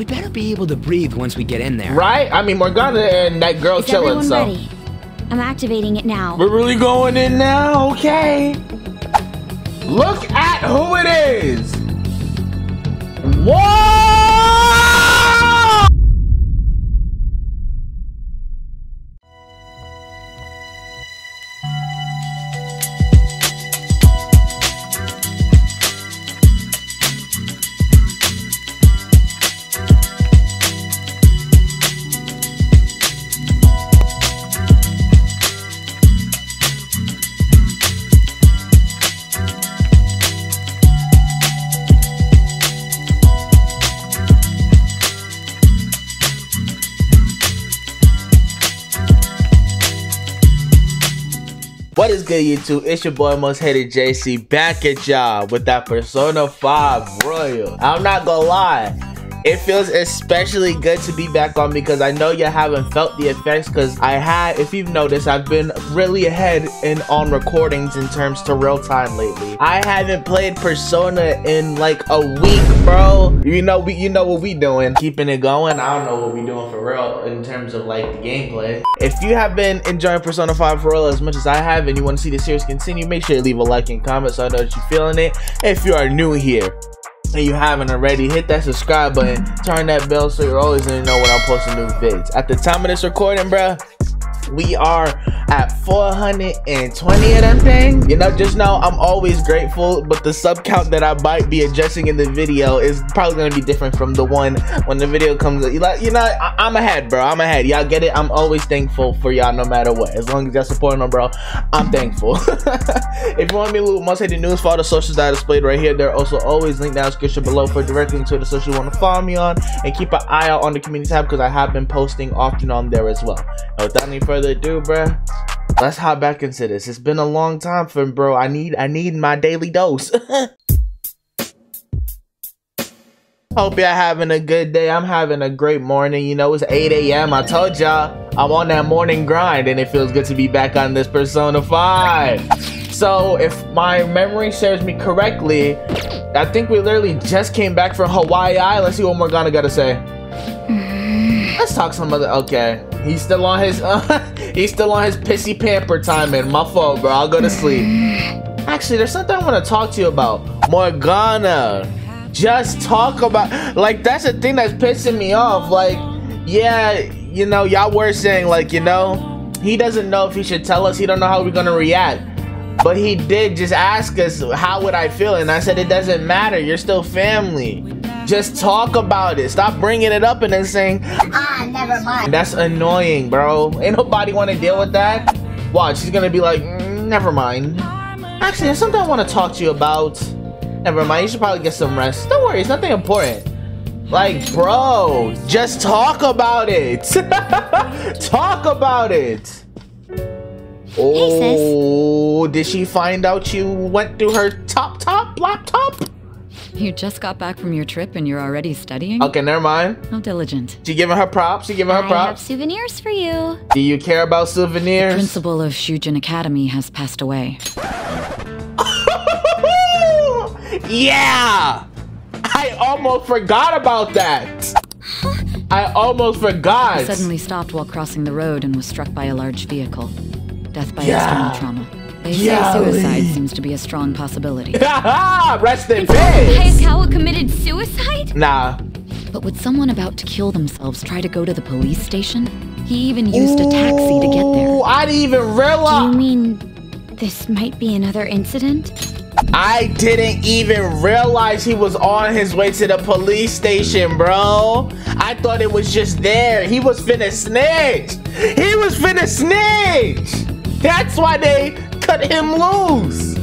We better be able to breathe once we get in there. Right? I mean, Morgana and that girl Is chilling, everyone so. ready? I'm activating it now. We're really going in now, okay. Look at who it is. Whoa! YouTube? It's your boy, Most Hated JC, back at y'all with that Persona 5 Royal. I'm not gonna lie. It feels especially good to be back on because I know you haven't felt the effects because I had, if you've noticed, I've been really ahead in on recordings in terms to real time lately. I haven't played Persona in like a week, bro. You know, we, you know what we doing. Keeping it going. I don't know what we doing for real in terms of like the gameplay. If you have been enjoying Persona 5 Royal as much as I have and you want to see the series continue, make sure you leave a like and comment so I know that you're feeling it. If you are new here, and you haven't already, hit that subscribe button, turn that bell so you're always gonna know when I'm posting new vids. At the time of this recording, bruh, we are at 420 of them things. You know, just know I'm always grateful, but the sub count that I might be adjusting in the video is probably gonna be different from the one when the video comes. You you know, I, I'm ahead, bro. I'm ahead. Y'all get it? I'm always thankful for y'all, no matter what. As long as y'all supporting them, bro, I'm thankful. if you want me to look most hated news for all the socials that I displayed right here, they're also always linked down the description below for direct links to the social you want to follow me on, and keep an eye out on the community tab because I have been posting often on there as well. Now, without any further ado, bruh, let's hop back into this. It's been a long time for me, bro. I need I need my daily dose. Hope y'all having a good day. I'm having a great morning. You know, it's 8 a.m. I told y'all I'm on that morning grind and it feels good to be back on this Persona 5. So if my memory serves me correctly, I think we literally just came back from Hawaii. Let's see what Morgana got to say. Let's talk some other. Okay, he's still on his. Uh, he's still on his pissy pamper timing. My fault, bro. I'll go to sleep. Actually, there's something I want to talk to you about. Morgana, just talk about. Like that's the thing that's pissing me off. Like, yeah, you know, y'all were saying like, you know, he doesn't know if he should tell us. He don't know how we're gonna react. But he did just ask us how would I feel, and I said it doesn't matter. You're still family. Just talk about it. Stop bringing it up and then saying, Ah, never mind. that's annoying, bro. Ain't nobody want to deal with that. Watch, she's gonna be like, "Mm, never mind. Actually, there's something I want to talk to you about. Never mind. You should probably get some rest. Don't worry, it's nothing important. Like, bro, just talk about it. talk about it. Oh, did she find out you went through her top top laptop? You just got back from your trip and you're already studying? Okay, never mind. How diligent. She giving her props. She giving her props. I have souvenirs for you. Do you care about souvenirs? The Principal of Shujin Academy has passed away. yeah! I almost forgot about that. I almost forgot. He suddenly stopped while crossing the road and was struck by a large vehicle. Death by Yeah. external trauma. They Yeah, say suicide Lee. seems to be a strong possibility. Rest in peace. Kobayakawa committed suicide? Nah. but would someone about to kill themselves try to go to the police station? He even used a taxi to get there. Ooh, I didn't even realize. Do you mean this might be another incident? I didn't even realize he was on his way to the police station, bro. I thought it was just there. He was finna snitch. He was finna snitch. That's why they cut him loose.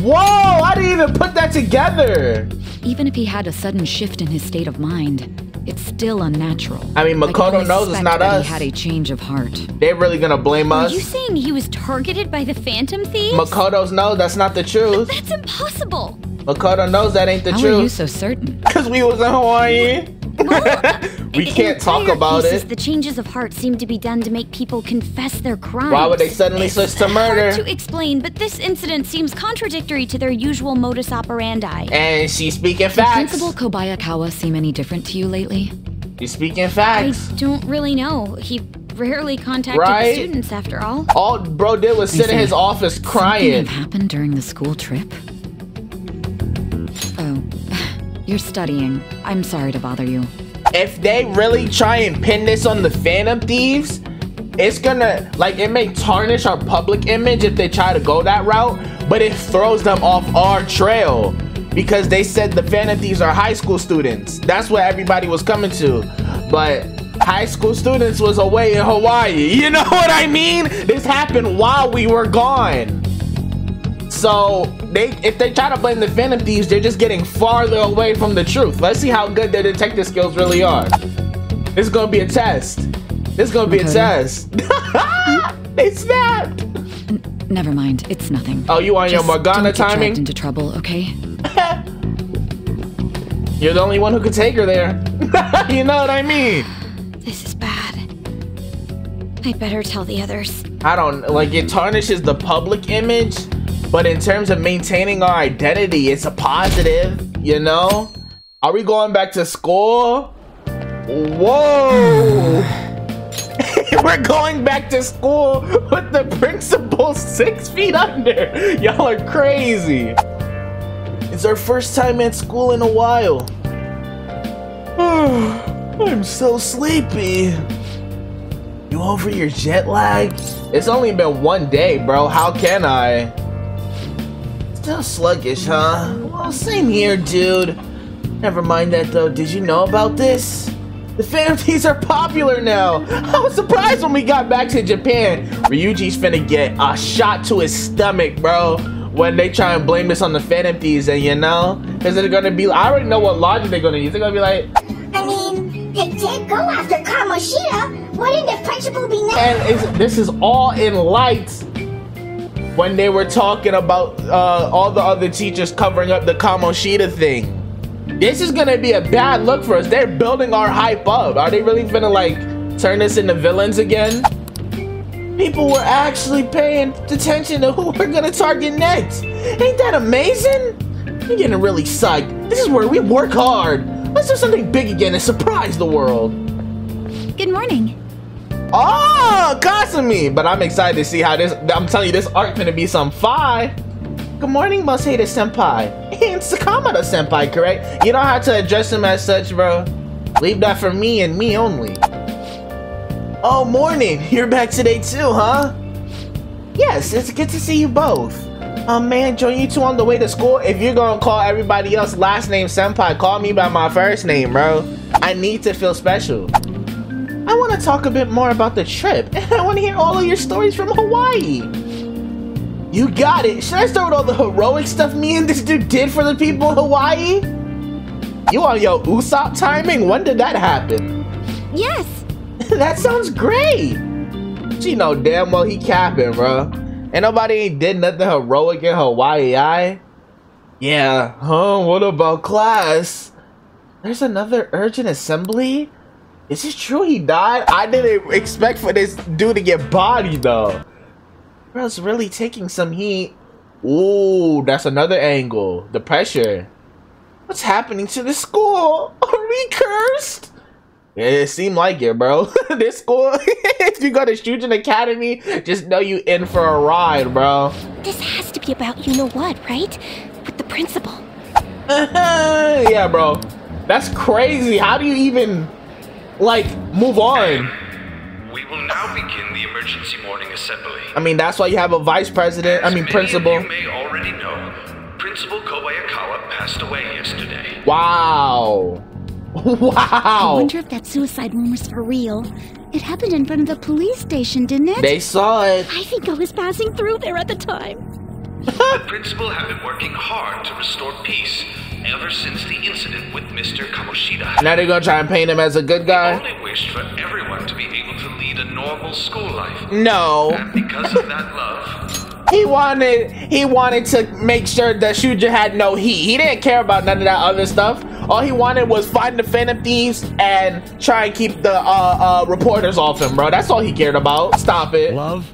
Whoa, I didn't even put that together. Even if he had a sudden shift in his state of mind, it's still unnatural. I mean, I Makoto only knows it's not us. He had a change of heart. They're really gonna blame us. Are you saying he was targeted by the Phantom Thieves? Makoto's no, that's not the truth. That's impossible. Makoto knows that ain't the How are you so certain? Cause we was in Hawaii. we can't talk about cases, it. The changes of heart seem to be done to make people confess their crimes. Why would they suddenly It's switch to murder? Hard to explain, but this incident seems contradictory to their usual modus operandi. And she's speaking Did facts. Principal Kobayakawa seem any different to you lately? She's speaking I don't really know. He rarely contacted Right? the students after all. All bro did was sit in his office Something crying. have happened during the school trip? You're studying. I'm sorry to bother you. If they really try and pin this on the Phantom Thieves, it's gonna like it may tarnish our public image if they try to go that route, but it throws them off our trail because they said the Phantom Thieves are high school students. That's what everybody was coming to, but high school students was away in Hawaii. You know what I mean? This happened while we were gone. So they, if they try to blame the Phantom Thieves, they're just getting farther away from the truth. Let's see how good their detective skills really are. This is gonna be a test. This is gonna be a test. they snapped. Never mind, it's nothing. Oh, you on your Just Morgana don't get dragged timing? into trouble, okay? You're the only one who could take her there. you know what I mean? This is bad. I better tell the others. I don't like it tarnishes the public image, but in terms of maintaining our identity, it's a positive, you know? Are we going back to school? Whoa! We're going back to school with the principal six feet under. Y'all are crazy. It's our first time at school in a while. I'm so sleepy. You over your jet lag? It's only been one day, bro. How can I? Still sluggish, huh? Well, same here, dude. Never mind that though. Did you know about this? The Phantom Thieves are popular now. I was surprised when we got back to Japan. Ryuji's finna get a shot to his stomach, bro. When they try and blame this on the Phantom Thieves, and you know, is it gonna be? I already know what logic they're gonna use. They're gonna be like, I mean, they did go after Kamoshida. Wouldn't the principal be next? and is, this is all in lights when they were talking about uh, all the other teachers covering up the Kamoshida thing. This is gonna be a bad look for us. They're building our hype up. Are they really gonna like turn us into villains again? People were actually paying attention to who we're gonna target next. Ain't that amazing? I'm getting really psyched. This is where we work hard. Let's do something big again and surprise the world. Good morning. Oh, Kasumi! But I'm excited to see how this. I'm telling you, this art gonna be some fire. Good morning, Masada Senpai. And Sakamoto Senpai, correct? You don't have to address him as such, bro. Leave that for me and me only. Oh, morning. You're back today too, huh? Yes, it's good to see you both. Um, man, join you two on the way to school. If you're gonna call everybody else last name Senpai, call me by my first name, bro. I need to feel special. Talk a bit more about the trip, and I want to hear all of your stories from Hawaii. You got it. Should I start with all the heroic stuff me and this dude did for the people of Hawaii? You on your Usopp timing? When did that happen? Yes. that sounds great. She know damn well he capping, bro. Ain't nobody ain't did nothing heroic in Hawaii, I. Yeah, huh? What about class? There's another urgent assembly? Is this true he died? I didn't expect for this dude to get bodied though. Bro's really taking some heat. Ooh, that's another angle. The pressure. What's happening to the school? Are we cursed? It seemed like it, bro. this school, if you go to Shujin Academy, just know you in for a ride, bro. This has to be about you know what, right? With the principal. yeah, bro. That's crazy. How do you even, like, move on? We will now begin the emergency morning assembly. I mean, that's why you have a vice president, I mean, many principal. of you may already know, Principal Kobayakawa passed away yesterday. Wow. Wow. I wonder if that suicide rumor's for real. It happened in front of the police station, didn't it? They saw it. I think I was passing through there at the time. The principal had been working hard to restore peace ever since the incident with Mr. Kamoshida. Now they're gonna try and paint him as a good He guy? only wished for everyone to be able to lead a normal school life. No. And because of that love, He wanted he wanted to make sure that Shujin had no heat. He didn't care about none of that other stuff. All he wanted was find the Phantom Thieves and try and keep the uh, uh, reporters off him, bro. That's all he cared about. Stop it. Love?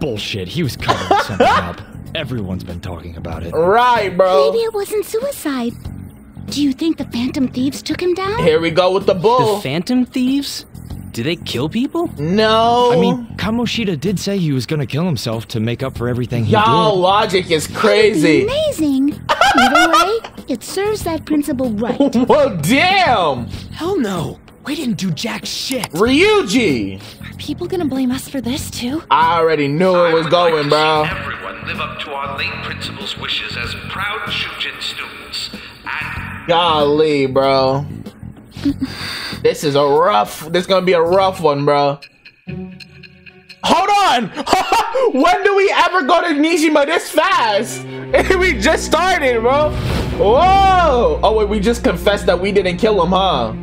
Bullshit. He was covering something up. Everyone's been talking about it. Right, bro. Maybe it wasn't suicide. Do you think the Phantom Thieves took him down? Here we go with the bull. The. Phantom Thieves? Do they kill people? no. I mean, Kamoshida did say he was gonna kill himself to make up for everything he did. y'all logic is Be crazy. amazing. Either way, it serves that principal right. well, damn. Hell no. We didn't do jack shit. Ryuji. Are people gonna blame us for this too? I already knew it was would like going, to bro. see everyone live up to our late principal's wishes as proud Shujin students. And Golly, bro. This is a rough. This is gonna be a rough one, bro. Hold on. when do we ever go to Nijima this fast? we just started, bro. Whoa. Oh wait, we just confessed that we didn't kill him, huh?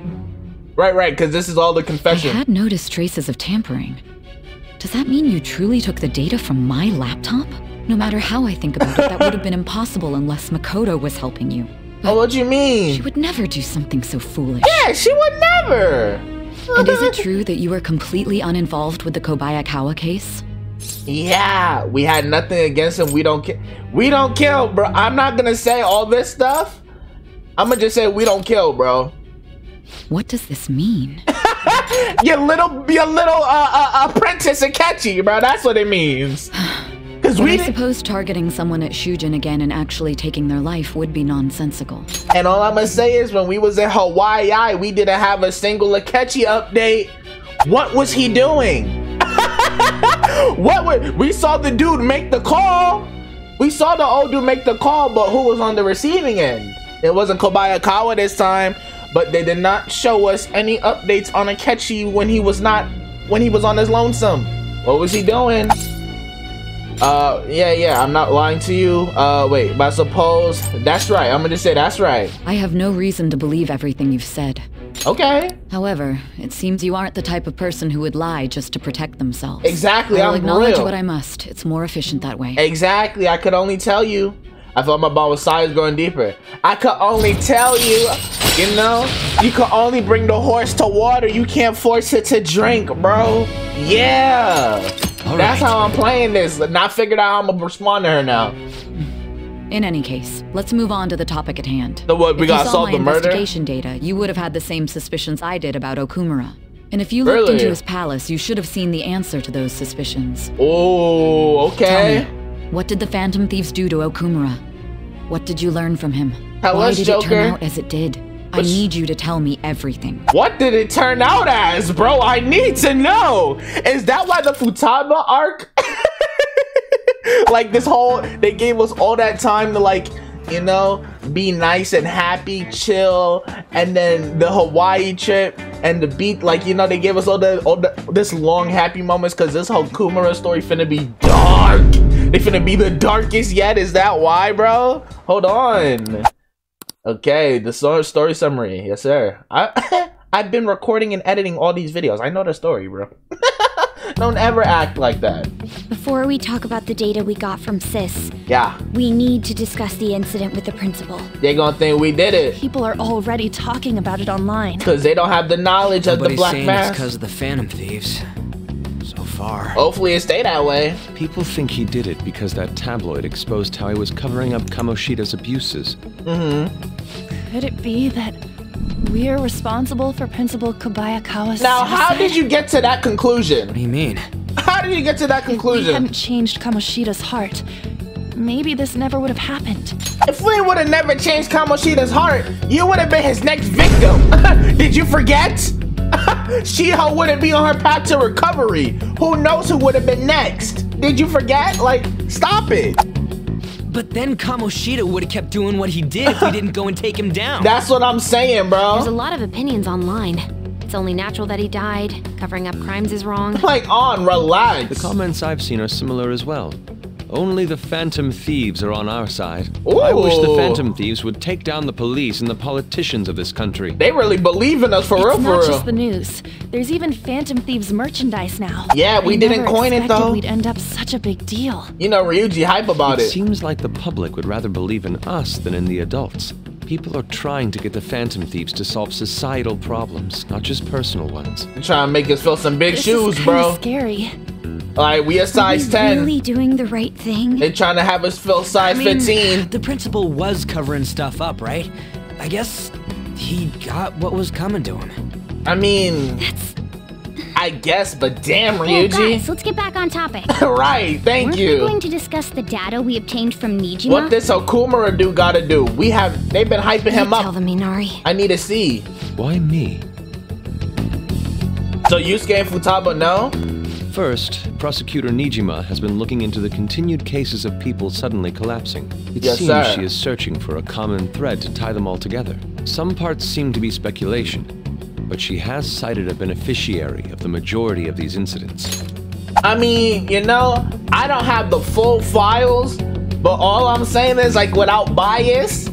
Right, right. Because this is all the confession. I had noticed traces of tampering. Does that mean you truly took the data from my laptop? No matter how I think about it, that would have been impossible unless Makoto was helping you. Oh, what do you mean? She would never do something so foolish. Yeah, she would never. And is it true that you were completely uninvolved with the Kobayakawa case? Yeah, we had nothing against him. We don't kill. We don't kill, bro. I'm not gonna say all this stuff. I'm gonna just say we don't kill, bro. What does this mean? Your little, your little uh, uh, apprentice Akechi, bro. That's what it means. Cause we I suppose targeting someone at Shujin again and actually taking their life would be nonsensical. and all I'm gonna say is when we was in Hawaii, we didn't have a single Akechi update. What was he doing? what was, we saw the dude make the call. We saw the old dude make the call, but who was on the receiving end? It wasn't Kobayakawa this time, but they did not show us any updates on Akechi when he was not when he was on his lonesome. What was he doing? Uh, yeah, yeah, I'm not lying to you. Uh, wait, but I suppose that's right. I'm gonna say that's right. I have no reason to believe everything you've said. Okay, However, it seems you aren't the type of person who would lie just to protect themselves. exactly. I'll I'm acknowledge real. what I must. It's more efficient that way. Exactly. I could only tell you. I thought my ball was size going deeper. I could only tell you. You know, you could only bring the horse to water. You can't force it to drink, bro. Yeah. All That's right. how I'm playing this. And I figured out how I'm gonna respond to her now. In any case, let's move on to the topic at hand. So what, we if gotta you saw solve my the murder? investigation data, you would have had the same suspicions I did about Okumura. And if you looked into his palace, you should have seen the answer to those suspicions. Oh, Tell okay. What did the Phantom Thieves do to Okumura? What did you learn from him? Tell Why us, did it turn out as it did? I need you to tell me everything. What did it turn out as, bro? I need to know. Is that why the Futaba arc? like this whole, they gave us all that time to like, you know, be nice and happy, chill, and then the Hawaii trip and the beat, like you know, they gave us all the all the this long happy moments because this whole Kumara story finna be dark. They finna be the darkest yet. Is that why, bro? Hold on. Okay, the story summary. Yes, sir. I I've been recording and editing all these videos. I know the story, bro. Don't ever act like that. Before we talk about the data we got from Sis, Yeah, we need to discuss the incident with the principal. they gonna think we did it People are already talking about it online. because they don't have the knowledge of the Nobody's black saying it's because of the Phantom Thieves. So far. Hopefully, it stay that way. People think he did it because that tabloid exposed how he was covering up Kamoshida's abuses. Mm-hmm. Could it be that we're responsible for Principal Kobayakawa's Now, how did you get to that conclusion? What do you mean? How did you get to that conclusion? If We conclusion? hadn't changed Kamoshida's heart. Maybe this never would have happened. If we would have never changed Kamoshida's heart, you would have been his next victim. Did you forget? Shiho wouldn't be on her path to recovery. Who knows who would have been next? Did you forget? Like, stop it. But then Kamoshida would have kept doing what he did if we didn't go and take him down. That's what I'm saying, bro. There's a lot of opinions online. It's only natural that he died. Covering up crimes is wrong. Like, on, relax. The comments I've seen are similar as well. Only the Phantom Thieves are on our side. I wish the Phantom Thieves would take down the police and the politicians of this country. They really believe in us for real, for real. it's not just the news. There's even Phantom Thieves merchandise now. Yeah, we I didn't coin it, though. We'd end up such a big deal. You know, Ryuji hype about It it. seems like the public would rather believe in us than in the adults. People are trying to get the Phantom Thieves to solve societal problems, not just personal ones. They're trying to make us fill some big This shoes, is bro. Scary. Like we a size Are we 10. really doing the right thing? They're trying to have us fill size I mean, 15. The principal was covering stuff up, right? I guess he got what was coming to him. I mean, I guess, but damn, Oh, guys, let's get back on topic. right, thank Weren't We're going to discuss the data we obtained from Nijima? What this Okumura dude gotta do? We have, they've been hyping him Tell up. them, Minari. I need to see. Why me? So Yusuke and Futaba know? First, Prosecutor Nijima has been looking into the continued cases of people suddenly collapsing. It Yes, seems sir. she is searching for a common thread to tie them all together. Some parts seem to be speculation, but she has cited a beneficiary of the majority of these incidents. I mean, you know, I don't have the full files, but all I'm saying is like without bias,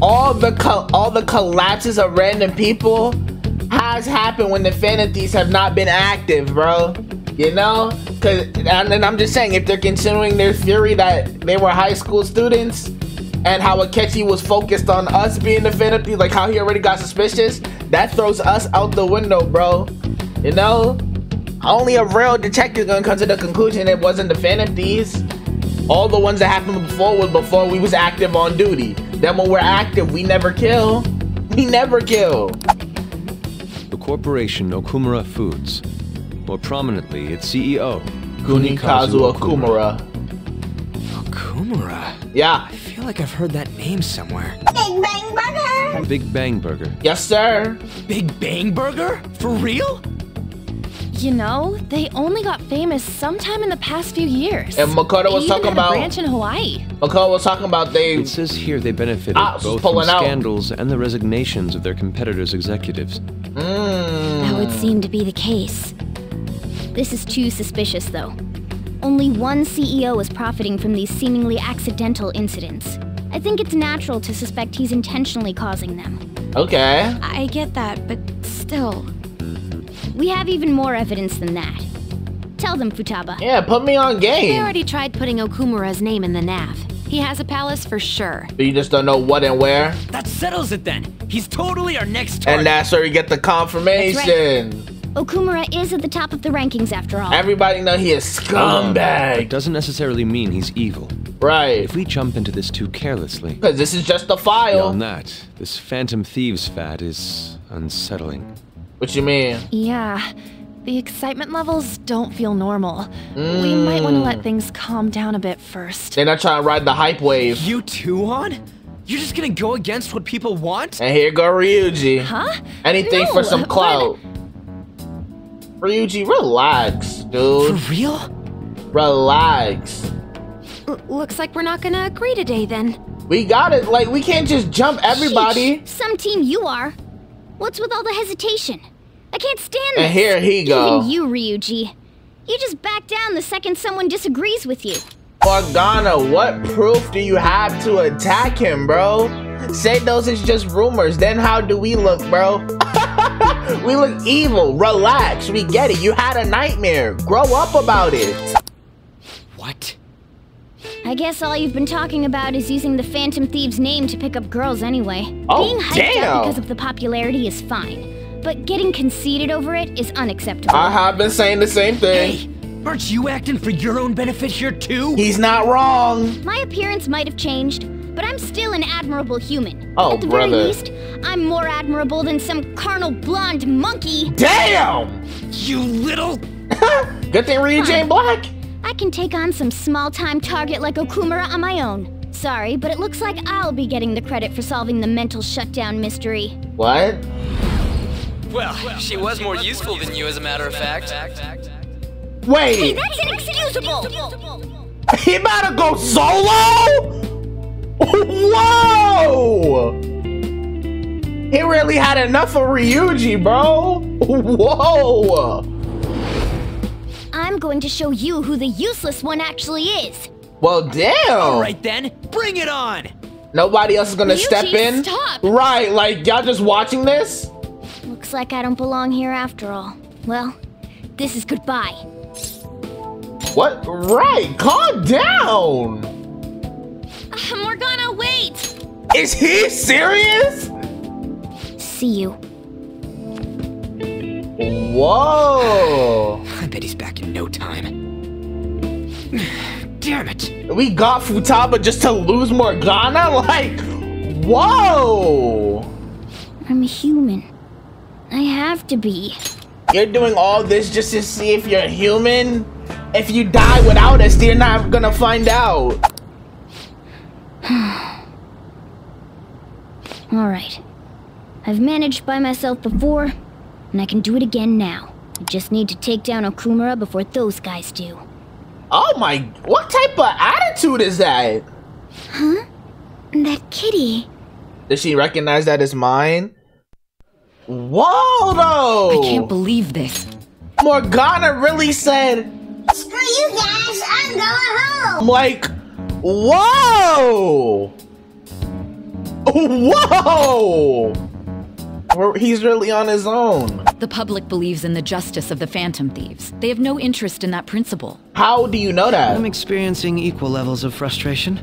all the all the collapses of random people has happened when the Thieves have not been active, bro. You know, cause and, I'm just saying if they're considering their theory that they were high school students and how Akechi was focused on us being the Thieves, like how he already got suspicious, that throws us out the window, bro. You know, only a real detective gonna come to the conclusion it wasn't the Phantom Thieves. All the ones that happened before was before we was active on duty. Then when we're active, we never kill. We never kill. The corporation Okumura Foods, more prominently its CEO, Kunikazu Okumura. Okumura? Yeah. I feel like I've heard that name somewhere. Big Bang Burger. Big Bang Burger. Yes, sir. Big Bang Burger? For real? You know, they only got famous sometime in the past few years. And Makoto They was even talking had a about- branch in Hawaii. McCall was talking about they. It says here they benefited Ah, she's both from pulling out. scandals and the resignations of their competitors' executives. That would Mm. seem to be the case. This is too suspicious, though. Only one CEO is profiting from these seemingly accidental incidents. I think it's natural to suspect he's intentionally causing them. Okay. I get that, but still. We have even more evidence than that. Tell them, Futaba. Yeah, put me on game. They game. already tried putting Okumura's name in the nav. He has a palace for sure. But you just don't know what and where. That settles it then. He's totally our next target. And that's where you get the confirmation. Okumura is at the top of the rankings after all. Everybody know he is It scumbag. doesn't necessarily mean he's evil. Right. If we jump into this too carelessly, Because this is just a file. beyond that, this Phantom Thieves fad is unsettling. What you mean? Yeah, the excitement levels don't feel normal. We might want to Mm. let things calm down a bit first. They're not trying to ride the hype wave. You too, on? You're just gonna go against what people want? And here go Ryuji. Huh? Anything No, for some but- clout. Ryuji, relax, dude. For dude. real? Relax. L- looks like we're not gonna agree today then. We got it. Like, we can't just jump everybody. Sheesh, some team you are. What's with all the hesitation? I can't stand this. And here he go. Even you, Ryuji. You just back down the second someone disagrees with you. Morgana, what proof do you have to attack him, bro? Say those is just rumors. Then how do we look, bro? we look evil. Relax. We get it. You had a nightmare. Grow up about it. What? I guess all you've been talking about is using the Phantom Thieves name to pick up girls anyway. Oh, Being hyped damn. up because of the popularity is fine, but getting conceited over it is unacceptable. I have been saying the same thing. Hey, aren't you acting for your own benefit here too? He's not wrong. My appearance might have changed, but I'm still an admirable human. Oh, At the brother. very least, I'm more admirable than some carnal blonde monkey. Damn. You little. Good thing Ryuji Jane black. I can take on some small-time target like Okumura on my own. Sorry, but it looks like I'll be getting the credit for solving the mental shutdown mystery. What? Well, she was more useful than you, as a matter of fact. Hey, Wait. that's inexcusable! He about to go solo? Whoa! He really had enough of Ryuji, bro. Whoa! I'm going to show you who the useless one actually is. Well, damn. All right then, bring it on. Nobody else is gonna step in. stop. Right? Like y'all just watching this? Looks like I don't belong here after all. Well, this is goodbye. What? Right? Calm down. Uh, Morgana, wait! Is he serious? See you. Whoa. No time. Damn it. We got Futaba just to lose Morgana? Like, whoa. I'm human. I have to be. You're doing all this just to see if you're human? If you die without us, you're not gonna find out. Alright. I've managed by myself before, and I can do it again now. I just need to take down Okumura before those guys do. Oh my, what type of attitude is that? Huh? That kitty. Does she recognize that as mine? Whoa, though! I can't believe this. Morgana really said, Screw you guys, I'm going home. I'm like, whoa! Whoa! We're- He's really on his own. The public believes in the justice of the Phantom Thieves. They have no interest in that principal. How do you know that? I'm experiencing equal levels of frustration.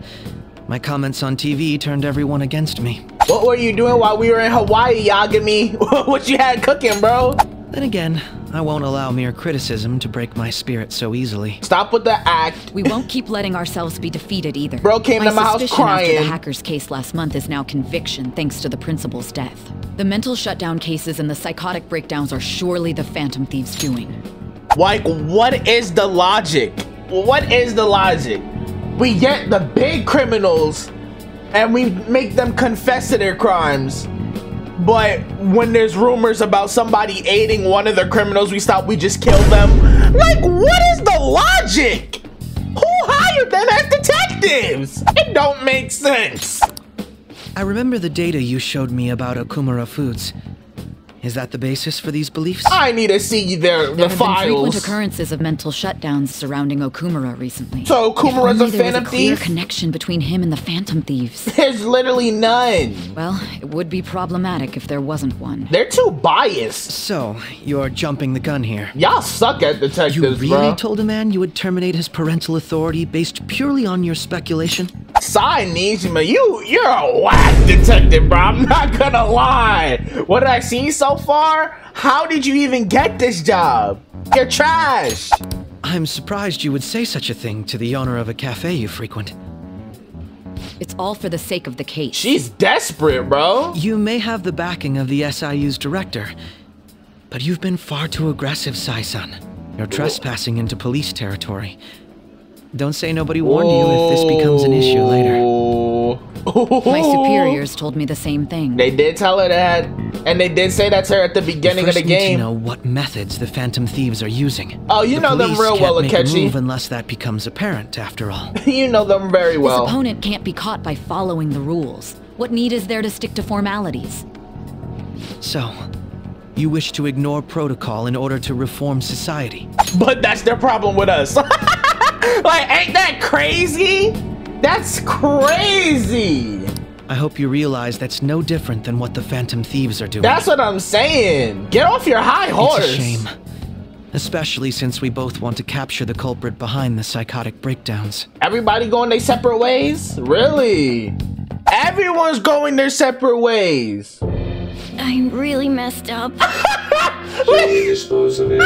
My comments on TV turned everyone against me. What were you doing while we were in Hawaii, Yagami? what you had cooking, bro? Then again, I won't allow mere criticism to break my spirit so easily. Stop with the act. We won't keep letting ourselves be defeated either. Bro came my to my house suspicion after crying. the hacker's case last month is now conviction thanks to the principal's death. The mental shutdown cases and the psychotic breakdowns are surely the Phantom Thieves' doing. Like, what is the logic? What is the logic? We get the big criminals and we make them confess to their crimes. But when there's rumors about somebody aiding one of the criminals, we stop, we just kill them. Like, what is the logic? Who hired them as detectives? It don't make sense. I remember the data you showed me about Okumura Foods. Is that the basis for these beliefs? I need to see their the There have been frequent occurrences of mental shutdowns surrounding Okumura recently. So If Okumura's a there was Phantom a clear Thief? connection between him and the Phantom Thieves. There's literally none. Well, it would be problematic if there wasn't one. They're too biased. So, you're jumping the gun here. Y'all suck at detectives, You really bro. told a man you would terminate his parental authority based purely on your speculation? Sae Nijima, you you're a whack detective, bro. I'm not gonna lie. What did I see so far? How did you even get this job? You're trash. I'm surprised you would say such a thing to the owner of a cafe you frequent. It's all for the sake of the case. She's desperate, bro. You may have the backing of the SIU's director, but you've been far too aggressive, Sae-san. You're trespassing into police territory. Don't say nobody warned you if this becomes an issue later. My superiors told me the same thing. They did tell her that, and they did say that to her at the beginning of First the need game. to know what methods the Phantom Thieves are using. Oh, you The know them real well, make a Akechi. move unless that becomes apparent, after all. you know them very well. His well. opponent can't be caught by following the rules. What need is there to stick to formalities? So, you wish to ignore protocol in order to reform society. But that's their problem with us. like, ain't that crazy? That's crazy. I hope you realize that's no different than what the Phantom Thieves are doing. That's what I'm saying. Get off your high horse. It's a shame. Especially since we both want to capture the culprit behind the psychotic breakdowns. Everybody going their separate ways? Really? Everyone's going their separate ways. I'm really messed up. dispose of it.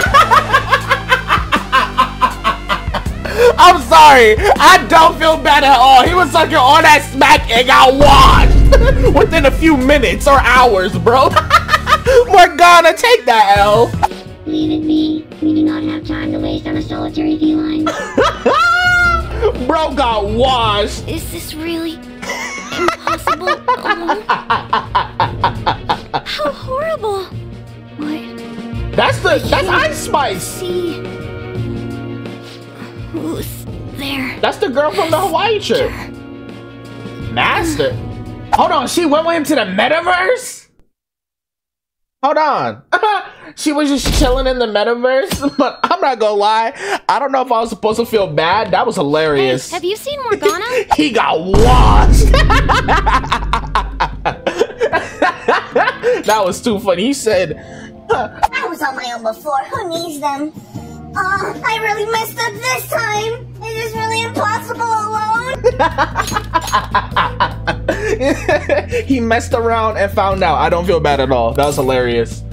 I'm sorry. I don't feel bad at all. He was sucking all that smack and got washed within a few minutes or hours, bro. Morgana, take that L. Leave it be. We do not have time to waste on a solitary feline. Bro got washed. Is this really impossible? How horrible! What? That's the that's Ice Spice. See? Who's there? That's the girl from the Hawaii trip. Master. Hold on, she went with him to the metaverse? Hold on. she was just chilling in the metaverse? But I'm not gonna lie. I don't know if I was supposed to feel bad. That was hilarious. Have you seen Morgana? he got washed. that was too funny. He said, I was on my own before. Who needs them? Oh, I really messed up this time. Is this really impossible alone? he messed around and found out. I don't feel bad at all. That was hilarious.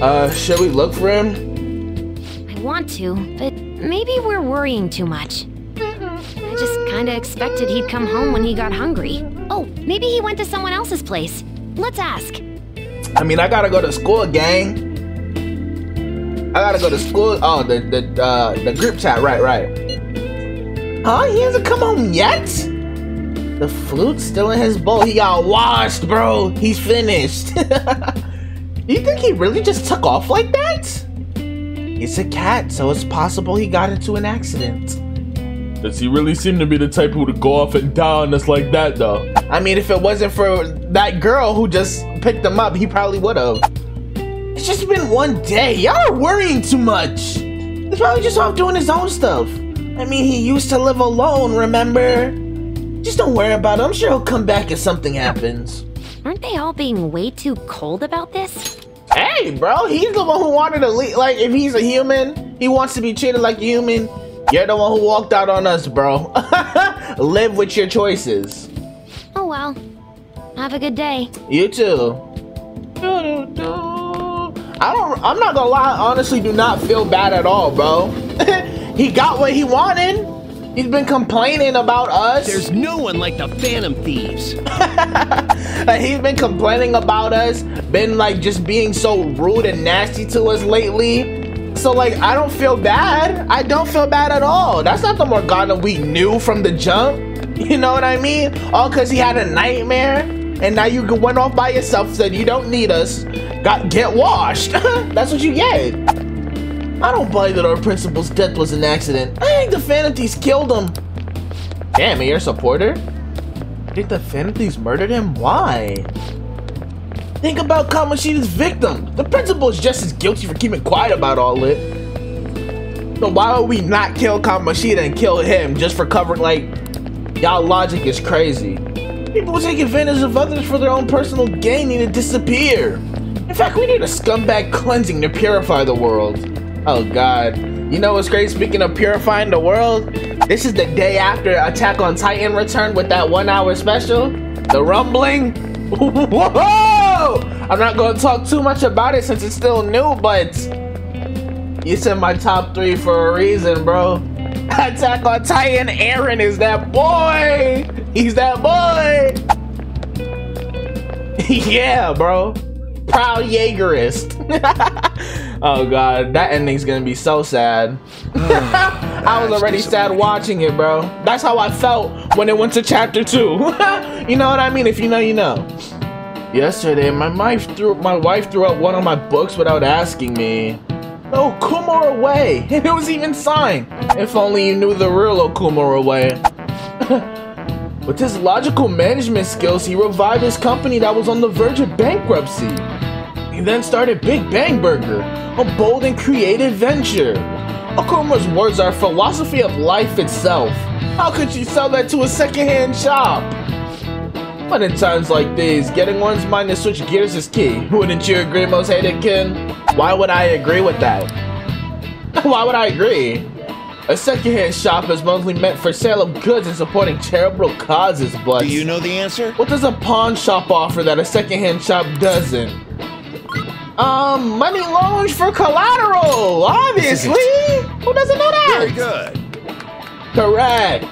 Uh, should we look for him? I want to, but maybe we're worrying too much. I just kinda expected he'd come home when he got hungry. Oh, maybe he went to someone else's place. Let's ask. I mean, I gotta go to school, gang. I gotta go to school. Oh, the the uh, the group chat. Right, right. Huh? He hasn't come home yet. The flute's still in his bowl. He got washed, bro. He's finished. you think he really just took off like that? It's a cat, so it's possible he got into an accident. Does he really seem to be the type who would go off and die on us like that, though? I mean, if it wasn't for that girl who just picked him up, he probably would have. It's just been one day. Y'all are worrying too much. He's probably just off doing his own stuff. I mean, he used to live alone, remember? Just don't worry about it. I'm sure he'll come back if something happens. Aren't they all being way too cold about this? Hey, bro, he's the one who wanted to leave. Like, if he's a human, he wants to be treated like a human. You're the one who walked out on us, bro. Live with your choices. Oh well. Have a good day. You too. I don't. I'm not gonna lie. I honestly, do not feel bad at all, bro. he got what he wanted. He's been complaining about us. There's no one like the Phantom Thieves. like, he's been complaining about us, been like just being so rude and nasty to us lately. So like, I don't feel bad. I don't feel bad at all. That's not the Morgana we knew from the jump. You know what I mean? All because he had a nightmare, and now you went off by yourself, said you don't need us, got get washed. That's what you get. I don't buy that our principal's death was an accident. I think the Thieves killed him. Damn, you're a supporter? I think the Thieves murdered him? Why? Think about Kamoshida's victim. The principal is just as guilty for keeping quiet about all it. So why would we not kill Kamoshida and kill him just for covering, like, y'all logic is crazy. People take advantage of others for their own personal gain need to disappear. In fact, we need a scumbag cleansing to purify the world. Oh god. You know what's great? Speaking of purifying the world, this is the day after Attack on Titan returned with that one hour special. The rumbling. Whoa! I'm not going to talk too much about it since it's still new, but you said my top three for a reason, bro. Attack on Titan, Eren is that boy. He's that boy. yeah, bro. Proud Jaegerist. oh god, that ending's gonna be so sad. I was already sad watching it, bro. That's how I felt when it went to chapter two. you know what I mean? If you know, you know. Yesterday, my wife threw my wife threw out one of my books without asking me. Oh, Kumara way, and it was even signed. If only you knew the real Okumura way. With his logical management skills, he revived his company that was on the verge of bankruptcy. He then started Big Bang Burger, a bold and creative venture. Okumura's words are philosophy of life itself. How could you sell that to a secondhand shop? But in times like these, getting one's mind to switch gears is key. Wouldn't you agree, most hated kin? Why would I agree with that? Why would I agree? A secondhand shop is mostly meant for sale of goods and supporting charitable causes, but... Do you know the answer? What does a pawn shop offer that a secondhand shop doesn't? Um, money loans for collateral, obviously! Who doesn't know that? Very good. Correct.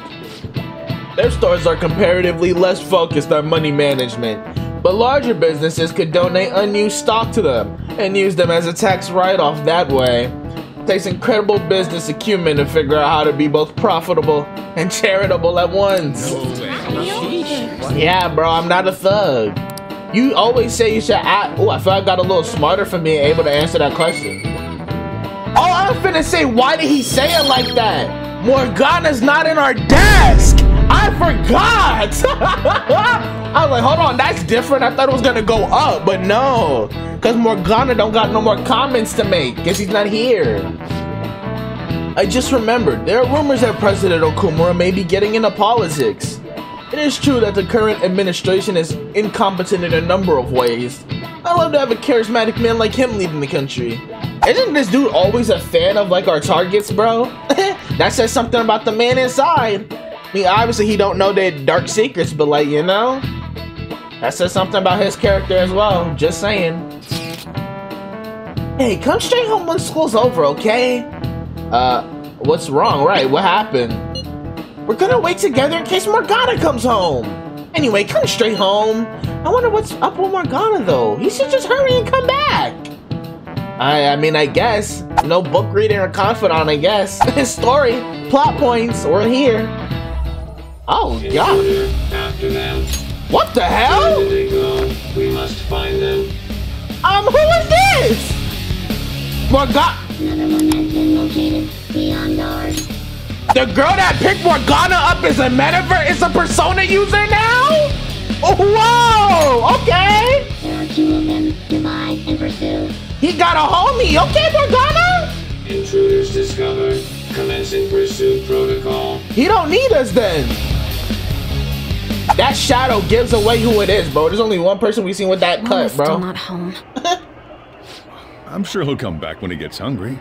Their stores are comparatively less focused on money management, but larger businesses could donate unused stock to them and use them as a tax write-off that way. It takes incredible business acumen to figure out how to be both profitable and charitable at once. Yeah, bro, I'm not a thug. You always say you should act. Oh, I feel I got a little smarter from being able to answer that question. Oh, I was finna say, why did he say it like that? Morgana's not in our desk. I forgot. I was like, hold on, that's different. I thought it was gonna go up, but no. Cause Morgana don't got no more comments to make. Guess he's not here. I just remembered, there are rumors that President Okumura may be getting into politics. It is true that the current administration is incompetent in a number of ways. I'd love to have a charismatic man like him leading the country. Isn't this dude always a fan of like our targets, bro? that says something about the man inside. I mean, obviously he don't know their dark secrets, but like, you know? That says something about his character as well. Just saying. Hey, come straight home when school's over, okay? Uh, what's wrong? Right, what happened? We're gonna wait together in case Morgana comes home. Anyway, come straight home. I wonder what's up with Morgana though. He should just hurry and come back. I, I mean, I guess. No book reading or confidant, I guess. His story, plot points, we're here. Oh, God. What the hell? Where did they go? We must find them. Um, who is this? Morgana. The girl that picked Morgana up is a metaverse, is a persona user now? Oh, whoa, okay. There are two of them. Divide and pursue. He got a homie. Okay, Morgana. Intruders discovered. Commencing pursuit protocol. He don't need us then. That shadow gives away who it is, bro. There's only one person we've seen with that cut, bro. Still not home. I'm sure he'll come back when he gets hungry.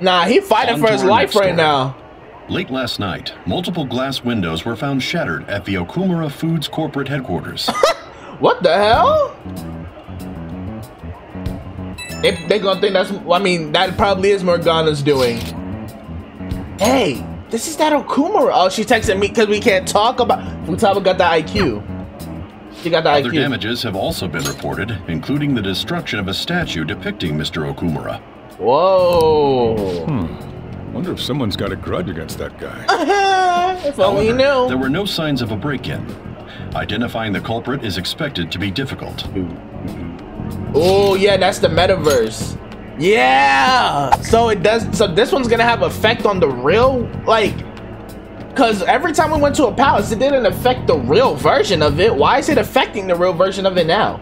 Nah, he fighting On for his life next right story. now. Late last night, multiple glass windows were found shattered at the Okumura Foods corporate headquarters. What the hell? If they gonna think that's, I mean, that probably is Morgana's doing. Hey, this is that Okumura. Oh, she texted me because we can't talk about. Futaba got the IQ. She got the Other IQ. damages have also been reported, including the destruction of a statue depicting Mr. Okumura. Whoa. Hmm. Wonder if someone's got a grudge against that guy. if only you knew. There were no signs of a break-in. Identifying the culprit is expected to be difficult. Oh yeah, that's the metaverse. Yeah. So it does. So this one's gonna have effect on the real, like, cause every time we went to a palace, it didn't affect the real version of it. Why is it affecting the real version of it now?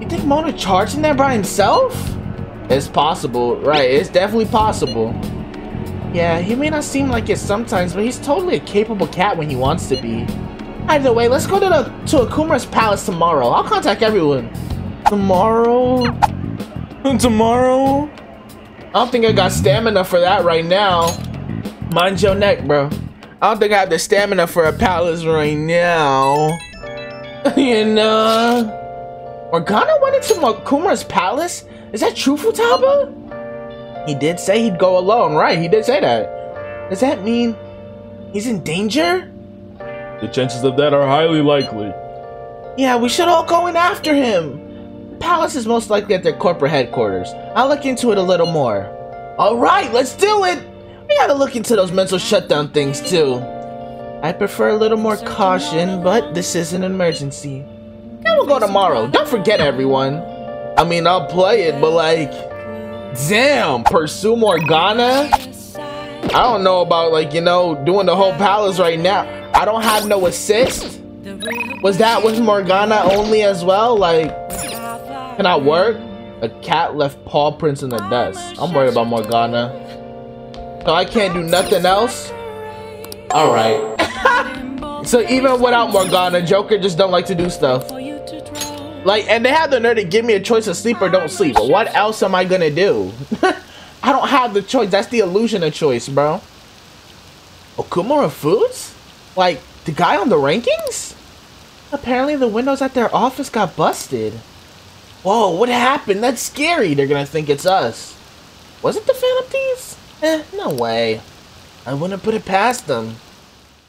You think Mona charged in there by himself? It's possible, right? It's definitely possible. Yeah, he may not seem like it sometimes, but he's totally a capable cat when he wants to be. Either way, let's go to the to Okumura's palace tomorrow. I'll contact everyone. Tomorrow? Tomorrow? I don't think I got stamina for that right now. Mind your neck, bro. I don't think I have the stamina for a palace right now. you know? Morgana went into Okumura's palace? Is that true, Futaba? He did say he'd go alone, right? He did say that. Does that mean he's in danger? The chances of that are highly likely. Yeah, we should all go in after him. Palace is most likely at their corporate headquarters. I'll look into it a little more. All right, let's do it. We gotta look into those mental shutdown things too. I prefer a little more caution, but this is an emergency. Then we'll go tomorrow. Don't forget, everyone. I mean, I'll play it, but like, damn, pursue Morgana. I don't know about like you know doing the whole palace right now. I don't have no assist. Was that with Morgana only as well? Like, can I work? A cat left paw prints in the dust. I'm worried about Morgana. So I can't do nothing else? Alright. so even without Morgana, Joker just don't like to do stuff. Like, and they have the nerve to give me a choice of sleep or don't sleep. But what else am I gonna do? I don't have the choice. That's the illusion of choice, bro. Okumura Foods? Like, the guy on the rankings? Apparently the windows at their office got busted. Whoa, what happened? That's scary. They're gonna think it's us. Was it the Phantom Thieves? Eh, no way. I wouldn't put it past them.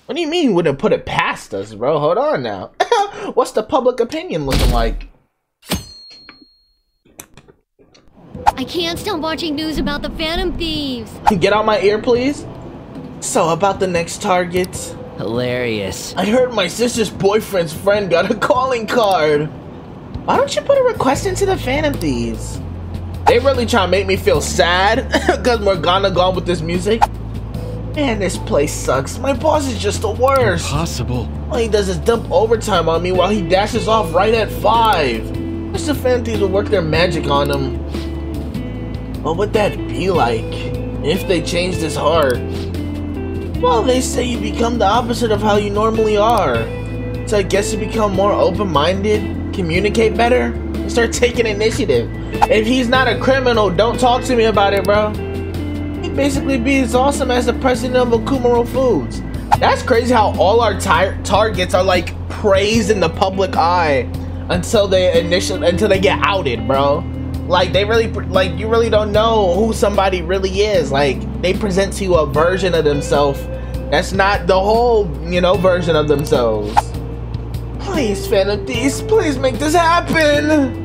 What do you mean you wouldn't put it past us, bro? Hold on now. What's the public opinion looking like? I can't stop watching news about the Phantom Thieves. Get out my ear, please. So, about the next target. Hilarious. I heard my sister's boyfriend's friend got a calling card. Why don't you put a request into the Phantom Thieves? They really try to make me feel sad because Morgana gone with this music. Man, this place sucks. My boss is just the worst. Possible. All he does is dump overtime on me while he dashes off right at 5. Wish the Phantom Thieves would work their magic on him. What would that be like if they changed his heart? Well, they say you become the opposite of how you normally are. So I guess you become more open-minded, communicate better, start taking initiative. If he's not a criminal, don't talk to me about it, bro. He basically be as awesome as the president of Okumura Foods. That's crazy how all our tar targets are like praised in the public eye. until they initially until they get outed, bro. Like they really like you really don't know who somebody really is. Like they present to you a version of themselves that's not the whole, you know, version of themselves. Please, Phantom Thieves, please make this happen.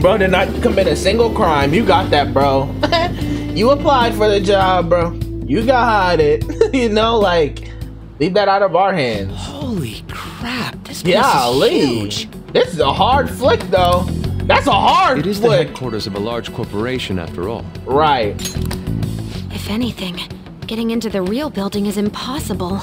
Bro did not commit a single crime. You got that, bro. you applied for the job, bro. You got it. you know, like, leave that out of our hands. Holy crap, this place Yeah, is huge. This is a hard flick, though. That's a hard It is the flick. headquarters of a large corporation, after all. Right. If anything, getting into the real building is impossible.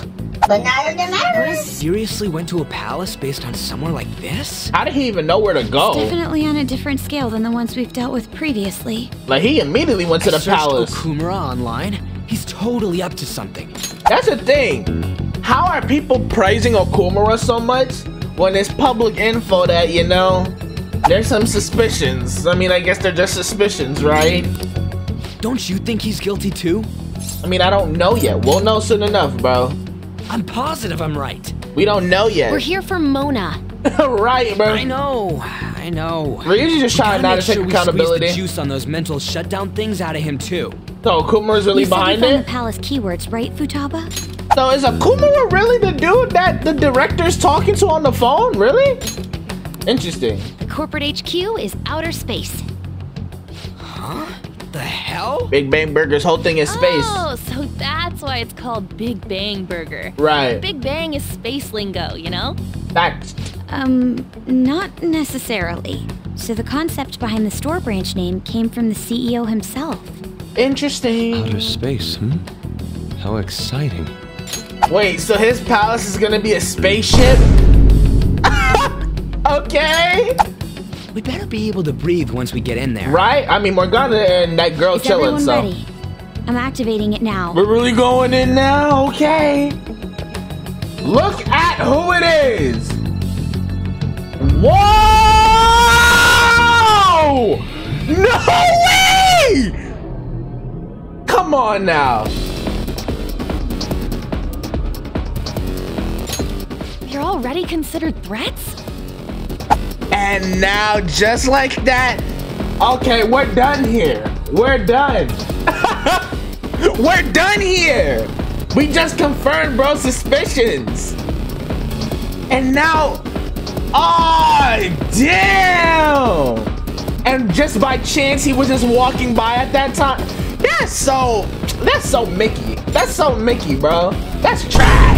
But neither the matter. Seriously went to a palace based on somewhere like this? How did he even know where to go? Definitely on a different scale than the ones we've dealt with previously. Like, he immediately went to I the searched palace. Okumura online. He's totally up to something. That's the thing. How are people praising Okumura so much when it's public info that, you know, there's some suspicions? I mean, I guess they're just suspicions, right? Don't you think he's guilty too? I mean, I don't know yet. We'll know soon enough, bro. I'm positive I'm right. We don't know yet. We're here for Mona. right, bro. I know, I know. We're usually just trying gotta not make to take sure we accountability. Squeeze the juice on those mental shutdown things out of him too. So Okumura's really you said behind you found it? the palace keywords, right, Futaba? So is Okumura really the dude that the director's talking to on the phone? Really? Interesting. The corporate HQ is outer space. The hell? Big Bang Burger's whole thing is space. Oh, so that's why it's called Big Bang Burger. Right. Big Bang is space lingo, you know? That's Um, not necessarily. So the concept behind the store branch name came from the CEO himself. interesting. Outer space, hmm? How exciting. Wait, so his palace is gonna be a spaceship? okay. We better be able to breathe once we get in there. Right? I mean, Morgana and that girl Is chilling, everyone so. ready? I'm activating it now. We're really going in now, okay? Look at who it is! Whoa! No way! Come on now. You're already considered threats? And now, just like that, okay, we're done here. We're done. we're done here. We just confirmed bro suspicions. And now, oh, damn. And just by chance, he was just walking by at that time. That's so, that's so Mickey. That's so Mickey, bro. That's trash.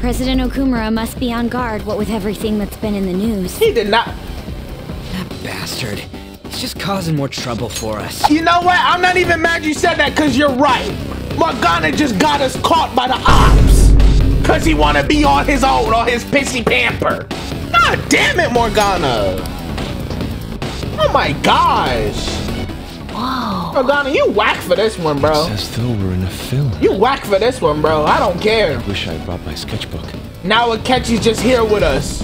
President Okumura must be on guard, what with everything that's been in the news. He did not. That bastard. He's just causing more trouble for us. You know what? I'm not even mad you said that because you're right. Morgana just got us caught by the ops. Because he want to be on his own, on his pissy pamper. God damn it, Morgana. Oh my gosh. Oh, Morgana, you whack for this one, bro. As though we're in a film. You whack for this one, bro. I don't care. Wish I brought my sketchbook. Now Akechi's just here with us.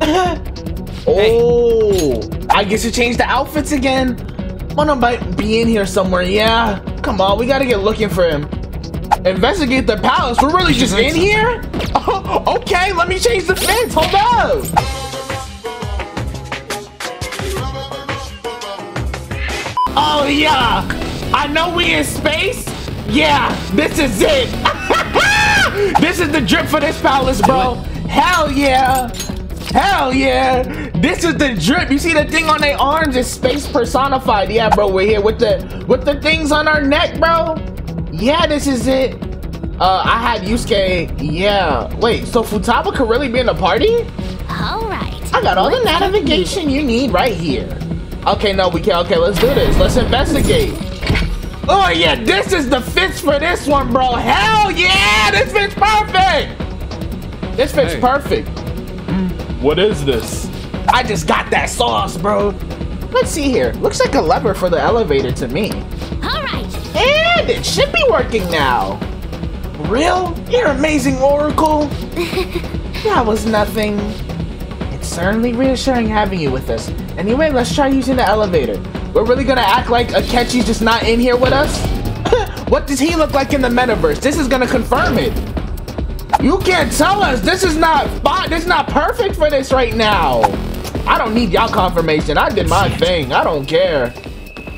oh, I guess you changed the outfits again. Mona might be in here somewhere, yeah. Come on, we gotta get looking for him. Investigate the palace. We're really just in here? Oh, okay, let me change the fence. Hold up. Oh yeah, I know we in space. Yeah, this is it. this is the drip for this palace, bro. Hell yeah. Hell yeah. This is the drip. You see the thing on their arms is space personified. Yeah, bro, we're here with the with the things on our neck, bro. Yeah, this is it. Uh, I had Yusuke. Yeah. Wait, so Futaba could really be in the party? All right. I got all the Let's get navigation you need right here. Okay, no, we can't. Okay, let's do this. Let's investigate. Oh yeah, this is the fits for this one, bro. Hell yeah, this fits perfect. This fits Hey. perfect. What is this? I just got that sauce, bro. Let's see here. Looks like a lever for the elevator to me. All right. And it should be working now. Real? You're amazing, Oracle. that was nothing. Certainly reassuring having you with us. Anyway, let's try using the elevator. We're really gonna act like Akechi's just not in here with us? what does he look like in the metaverse? This is gonna confirm it. You can't tell us. This is not spot. This is not perfect for this right now. I don't need y'all confirmation. I did my thing. I don't care.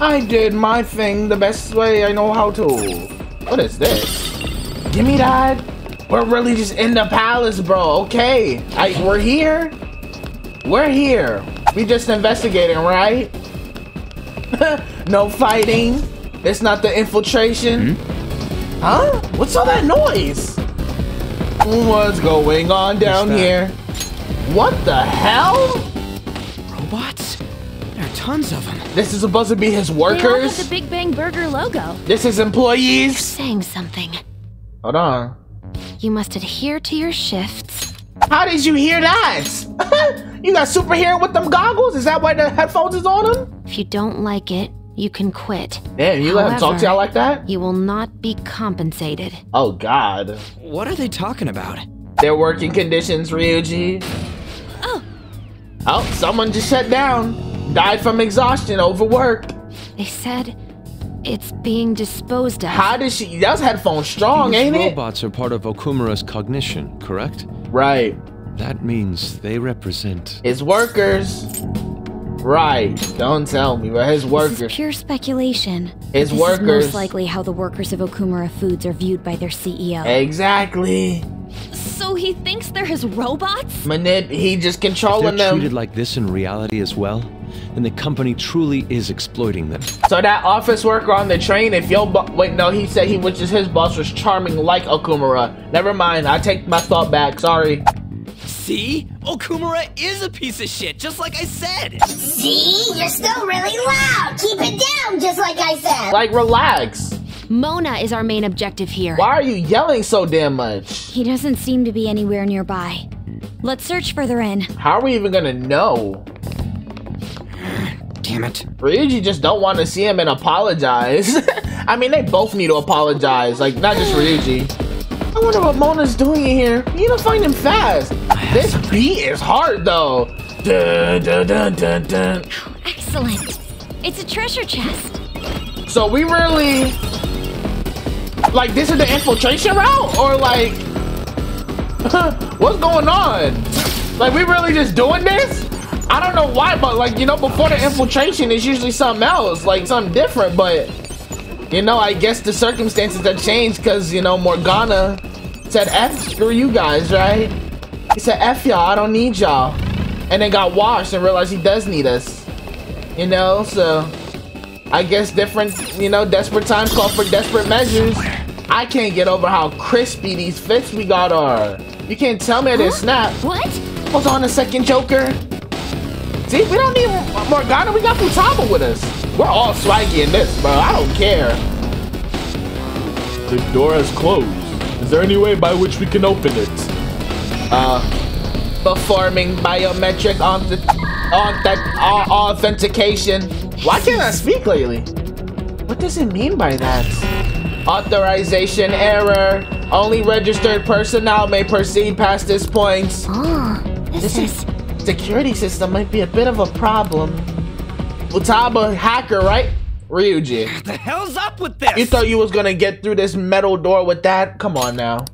I did my thing the best way I know how to. What is this? Give me that. We're really just in the palace, bro. Okay. I, we're here. We're here. We just investigating, right? no fighting. It's not the infiltration. Mm-hmm. Huh? What's all that noise? What's going on down here? What the hell? Robots? There are tons of them. This is supposed to be his They all have workers? the Big Bang Burger logo. This is employees? Saying something. Hold on. You must adhere to your shifts. How did you hear that? you got super hearing with them goggles? Is that why the headphones is on them? If you don't like it, you can quit. Damn, you let him talk to y'all like that? You will not be compensated. Oh god. What are they talking about? Their working conditions, Ryuji. Oh. Oh, someone just shut down. Died from exhaustion, overwork. They said it's being disposed of. How did she? That's headphones strong, These ain't it? robots are part of Okumura's cognition, correct? Right. That means they represent. His workers. Right. Don't tell me, but his workers. This is workers. pure speculation. His this is workers. most likely how the workers of Okumura Foods are viewed by their CEO. Exactly. So he thinks they're his robots? Manip, he just If they're controlling them. treated like this in reality as well, then the company truly is exploiting them. So that office worker on the train, if your bo- wait, no, he said he was just his boss was charming like Okumura. Never mind, I take my thought back. Sorry. See? Okumura is a piece of shit, just like I said. See? You're still really loud. Keep it down, just like I said. Like, relax. Mona is our main objective here. Why are you yelling so damn much? He doesn't seem to be anywhere nearby. Let's search further in. How are we even gonna know? Damn it. Ryuji just don't want to see him and apologize. I mean, they both need to apologize. Like, not just Ryuji. I wonder what Mona's doing in here. You need to find him fast. This beat is hard, though. Dun, dun, dun, dun, dun. Excellent. It's a treasure chest. So we really... Like, this is the infiltration route? Or, like... what's going on? Like, we really just doing this? I don't know why, but, like, you know, before the infiltration, it's usually something else. Like, something different, but... You know, I guess the circumstances have changed because, you know, Morgana said, F, screw you guys, right? He said, F y'all, I don't need y'all. And then got washed and realized he does need us. You know, so... I guess different, you know, desperate times call for desperate measures. I can't get over how crispy these fits we got are. You can't tell me I didn't snap. What? Hold on a second, Joker. See, we don't need Morgana. We got Futaba with us. We're all swaggy in this, bro. I don't care. The door has closed. Is there any way by which we can open it? Uh, performing biometric auth auth au- authentication. Why can't I speak lately? What does it mean by that? Authorization error. Only registered personnel may proceed past this point. Oh, this is... Security system might be a bit of a problem. Futaba hacker, right? Ryuji. What the hell's up with this? You thought you was gonna get through this metal door with that? Come on now.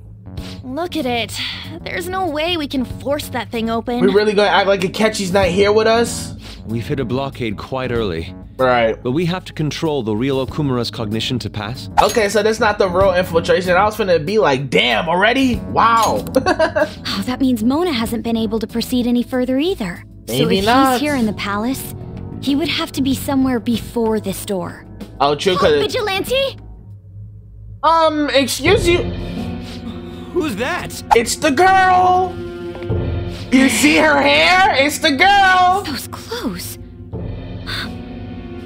Look at it. There's no way we can force that thing open. We really gonna act like Akechi's not here with us? We've hit a blockade quite early. Right. But we have to control the real Okumura's cognition to pass. Okay, so that's not the real infiltration. I was finna be like, damn, already? Wow. Oh, that means Mona hasn't been able to proceed any further either. Maybe so if not. he's here in the palace, he would have to be somewhere before this door. oh, true, Oh, cause Vigilante? um, excuse you. Who's that? It's the girl. You see her hair? It's the girl. Those clothes.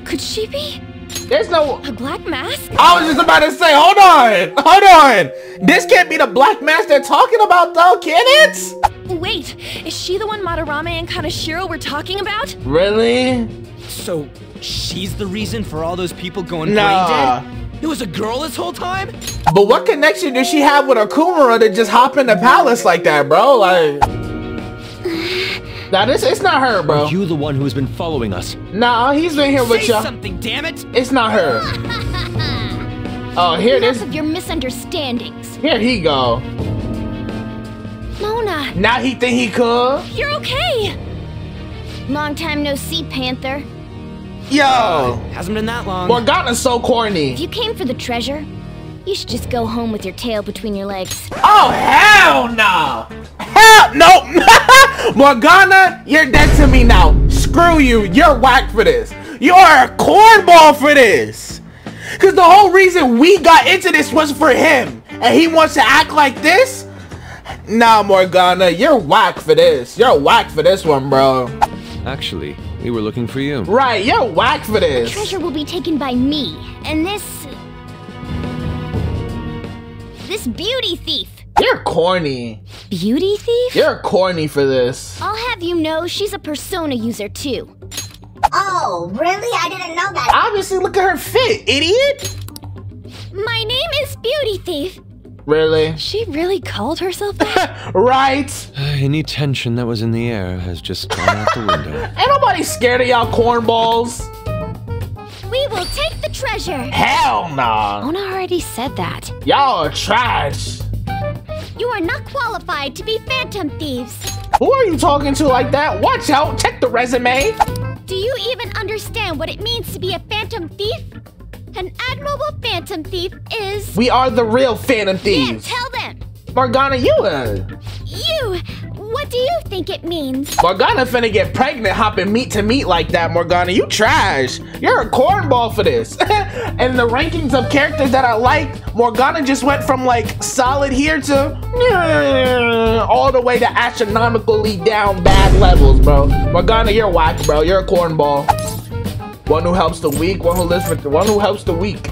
Could she be? There's no. A black mask? I was just about to say, hold on, hold on. This can't be the black mask they're talking about, though, can it? Wait, is she the one Madarame and Kaneshiro were talking about? Really? So, she's the reason for all those people going Nah. brain dead? It was a girl this whole time? But what connection does she have with Okumura to just hop in the palace like that, bro? Like, now this it's not her, bro. Are you the one who has been following us? Nah, uh, he's been here with y'all. something, damn it! It's not her. Oh, here it Enough is. of your misunderstandings. Here he go. Mona. Now he think he could? You're okay! Long time no see, Panther. Yo! Hasn't been that long. Morgana's so corny. If you came for the treasure, you should just go home with your tail between your legs. Oh, hell no! Hell no! Morgana, you're dead to me now. Screw you. You're whack for this. You're a cornball for this. Because the whole reason we got into this was for him. And he wants to act like this? Nah, Morgana, you're whack for this. You're whack for this one, bro. Actually, we were looking for you. Right, you're whack for The this. treasure will be taken by me, and this. This beauty thief. You're corny. Beauty thief? You're corny for this. I'll have you know she's a persona user too. Oh, really? I didn't know that. Obviously, look at her fit, idiot. My name is Beauty Thief. Really? She really called herself that? right? Any tension that was in the air has just gone out the window. Ain't nobody scared of y'all cornballs. We will take the treasure. Hell nah. Ona already said that. Y'all are trash. You are not qualified to be phantom thieves. Who are you talking to like that? Watch out. Check the resume. Do you even understand what it means to be a phantom thief? An admirable phantom thief is. We are the real Phantom Yeah, Thieves. tell them. Morgana, you uh, You. What do you think it means? Morgana finna get pregnant hopping meat to meat like that, Morgana. You trash. You're a cornball for this. and the rankings of characters that I like, Morgana just went from like solid here to all the way to astronomically down bad levels, bro. Morgana, you're whack, bro. You're a cornball. One who helps the weak, one who lives for one who helps the weak.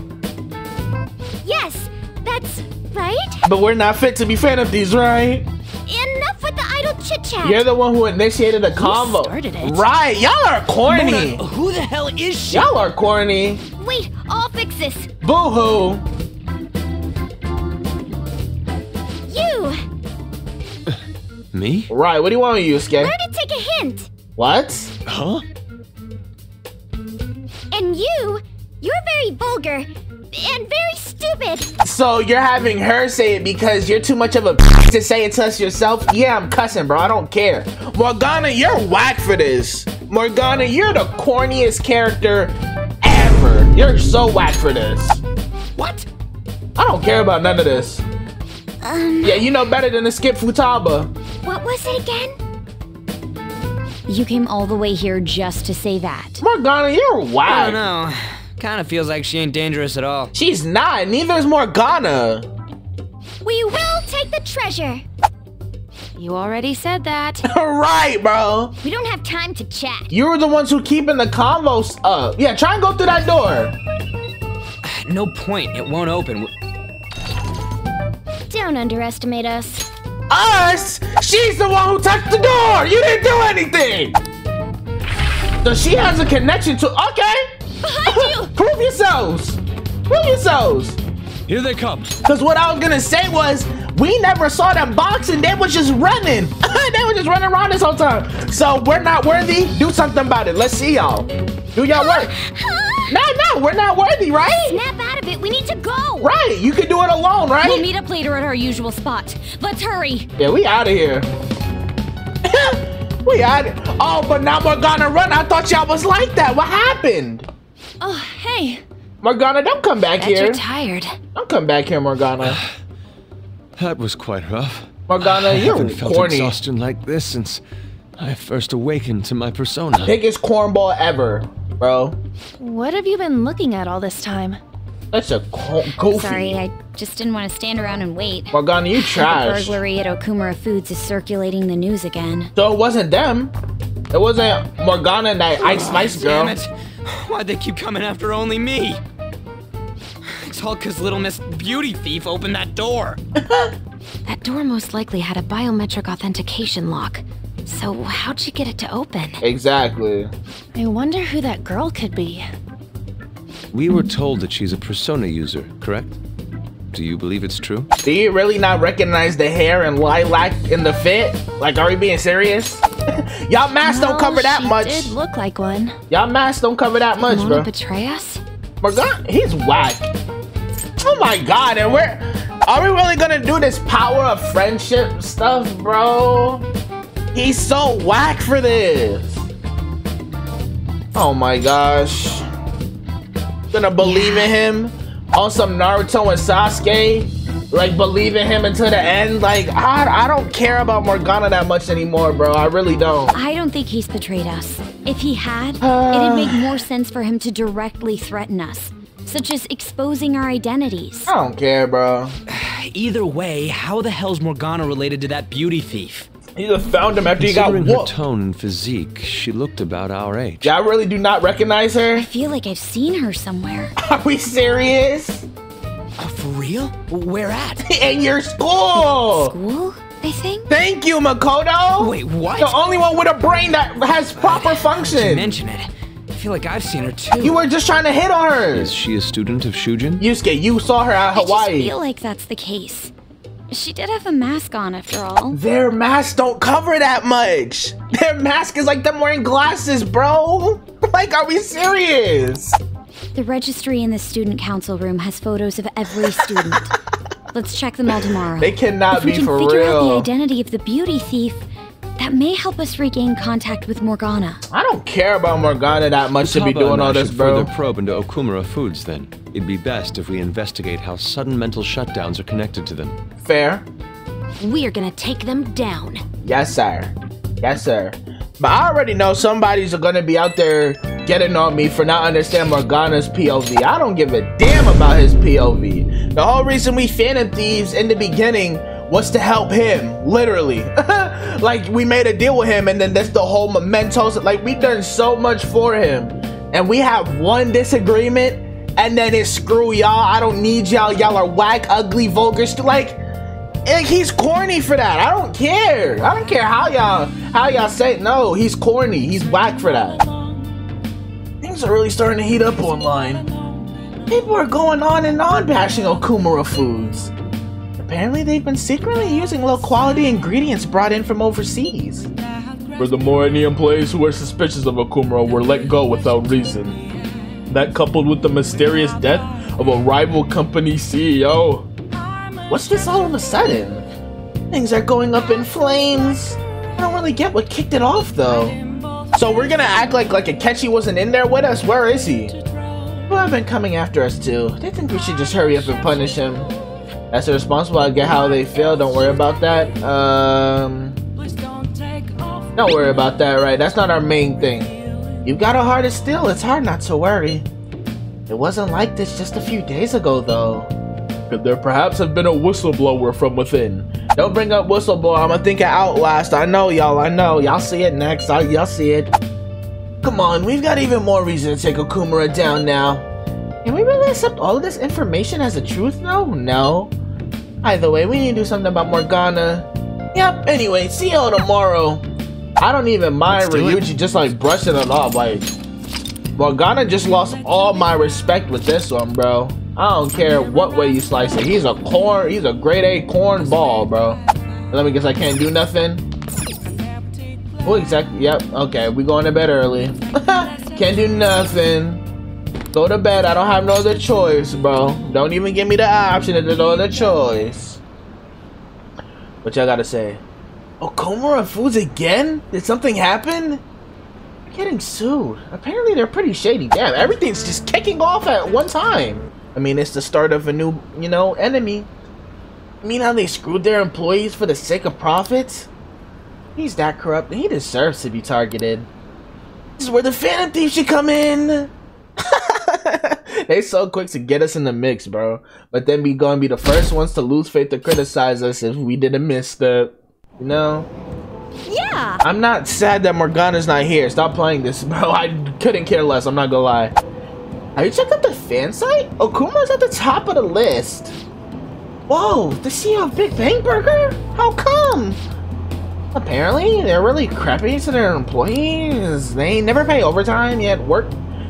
Yes, that's right. But we're not fit to be fan of these, right? Chat. You're the one who initiated the convo. Right, y'all are corny. Mona, who the hell is she? Y'all are corny. Wait, I'll fix this. Boo hoo. You. Me? Right, what do you want me to use, Learn to take a hint. What? Huh? And you, you're very vulgar and very stupid. So you're having her say it because you're too much of a to say it to us yourself? Yeah, I'm cussing, bro. I don't care. Morgana, you're whack for this. Morgana, you're the corniest character ever. You're so whack for this. What? I don't care about none of this. Um, Yeah, you know better than to skip Futaba. what was it again? You came all the way here just to say that. Morgana, you're I whack. don't know. Kind of feels like she ain't dangerous at all. She's not. Neither is Morgana. We will take the treasure. You already said that. right, bro. We don't have time to chat. You were the ones who keeping the convos up. Yeah, try and go through that door. No point. It won't open. Don't underestimate us. Us? She's the one who touched the door. You didn't do anything. So she has a connection to. Okay. Behind you! Prove yourselves. Prove yourselves. Here they come. Because what I was gonna say was, we never saw them boxing. They was just running. they were just running around this whole time. So we're not worthy. Do something about it. Let's see y'all. Do y'all work. No, no, we're not worthy, right? Snap out of it. We need to go. Right. You can do it alone, right? We'll meet up later at our usual spot. Let's hurry. Yeah, we out of here. we out. Oh, but now we're gonna run. I thought y'all was like that. What happened? Oh, hey. Morgana, don't come back Bet here. you're tired. Don't come back here, Morgana. That was quite rough. Morgana, I you're haven't felt corny. exhaustion like this since I first awakened to my persona. Biggest cornball ever, bro. What have you been looking at all this time? That's a co- goofy. Sorry, I just didn't want to stand around and wait. Morgana, you trash. The burglary at Okumura Foods is circulating the news again. So it wasn't them. It wasn't Morgana and that Ice Spice oh, girl. Damn it. Why'd they keep coming after only me? It's all because little Miss Beauty Thief opened that door. That door most likely had a biometric authentication lock. So how'd she get it to open? Exactly. I wonder who that girl could be. We were told that she's a persona user, correct? Do you believe it's true? Do you really not recognize the hair and lilac in the fit? Like, are we being serious? Y'all masks don't cover that she much. did look like one. Y'all masks don't cover that much, Mona bro. betray us? Morgana, he's whack. Oh my god, and we're Are we really gonna do this power of friendship stuff, bro? He's so whack for this. Oh my gosh. Gonna believe in him on some Naruto and Sasuke? Like believe in him until the end? Like I, I don't care about Morgana that much anymore, bro. I really don't. I don't think he's betrayed us. If he had, uh. it'd make more sense for him to directly threaten us, such as exposing our identities. I don't care, bro. Either way, how the hell's Morgana related to that beauty thief? He just found him after he got Considering her tone and physique, she looked about our age. Yeah, I really do not recognize her? I feel like I've seen her somewhere. Are we serious? Uh, for real? Where at? In your school! School? I think? Thank you, Makoto! Wait, what? The only one with a brain that has proper function! mention it. I feel like I've seen her too. You were just trying to hit on her! Is she a student of Shujin? Yusuke, you saw her at Hawaii. I just feel like that's the case. She did have a mask on after all. Their masks don't cover that much. Their mask is like them wearing glasses, bro. Like, are we serious? The registry in the student council room has photos of every student. Let's check them all tomorrow. They cannot if we be can for figure out the identity of the beauty thief, that may help us regain contact with Morgana. I don't care about Morgana that much to be doing all this, bro. further probe into Okumura Foods then. It'd be best if we investigate how sudden mental shutdowns are connected to them. Fair. We're gonna take them down. Yes, sir. Yes, sir. But I already know somebody's gonna be out there getting on me for not understanding Morgana's POV. I don't give a damn about his POV. The whole reason we Phantom Thieves in the beginning was to help him, literally. like we made a deal with him, and then that's the whole mementos. Like we done so much for him, and we have one disagreement, and then it's screw y'all. I don't need y'all. Y'all are whack, ugly, vulgar. Like like he's corny for that. I don't care. I don't care how y'all how y'all say it. No, he's corny. He's whack for that. Things are really starting to heat up online. People are going on and on bashing Okumura foods. Apparently, they've been secretly using low quality ingredients brought in from overseas. Furthermore, any employees who were suspicious of Okumura were let go without reason. That coupled with the mysterious death of a rival company CEO. What's this all of a sudden? Things are going up in flames. I don't really get what kicked it off though. So we're gonna act like like Akechi wasn't in there with us? Where is he? Who have been coming after us too? They think we should just hurry up and punish him. That's responsible. I get how they feel. Don't worry about that. Um, don't worry about that. Right? That's not our main thing. You've got a heart of steel. It's hard not to worry. It wasn't like this just a few days ago, though. Could there perhaps have been a whistleblower from within? Don't bring up whistleblower. I'ma think of Outlast. I know, y'all. I know. Y'all see it next. I, y'all see it. Come on, we've got even more reason to take Okumura down now. Can we really accept all of this information as a truth, though? No. Either way, we need to do something about Morgana. Yep. Anyway, see y'all tomorrow. I don't even mind do it. Ryuji just like brushing it off. Like Morgana just lost all my respect with this one, bro. I don't care what way you slice it. He's a corn. He's a grade A corn ball, bro. Let me guess. I can't do nothing. Oh, exactly. Yep. Okay, we going to bed early. can't do nothing. Go to bed. I don't have no other choice, bro. Don't even give me the option. There's no other choice. What y'all gotta say? Oh, Komura Foods again? Did something happen? Getting sued. Apparently they're pretty shady. Damn, everything's just kicking off at one time. I mean, it's the start of a new, you know, enemy. You mean how they screwed their employees for the sake of profits? He's that corrupt and he deserves to be targeted. This is where the Phantom Thief should come in. they so quick to get us in the mix, bro. But then be gonna be the first ones to lose faith to criticize us if we did a misstep. You know? Yeah! I'm not sad that Morgana's not here. Stop playing this, bro. I couldn't care less. I'm not gonna lie. Have you checked out the fan site? Okuma's at the top of the list. Whoa, the CEO of Big Bang Burger? How come? Apparently, they're really crappy to their employees. They never pay overtime, yet work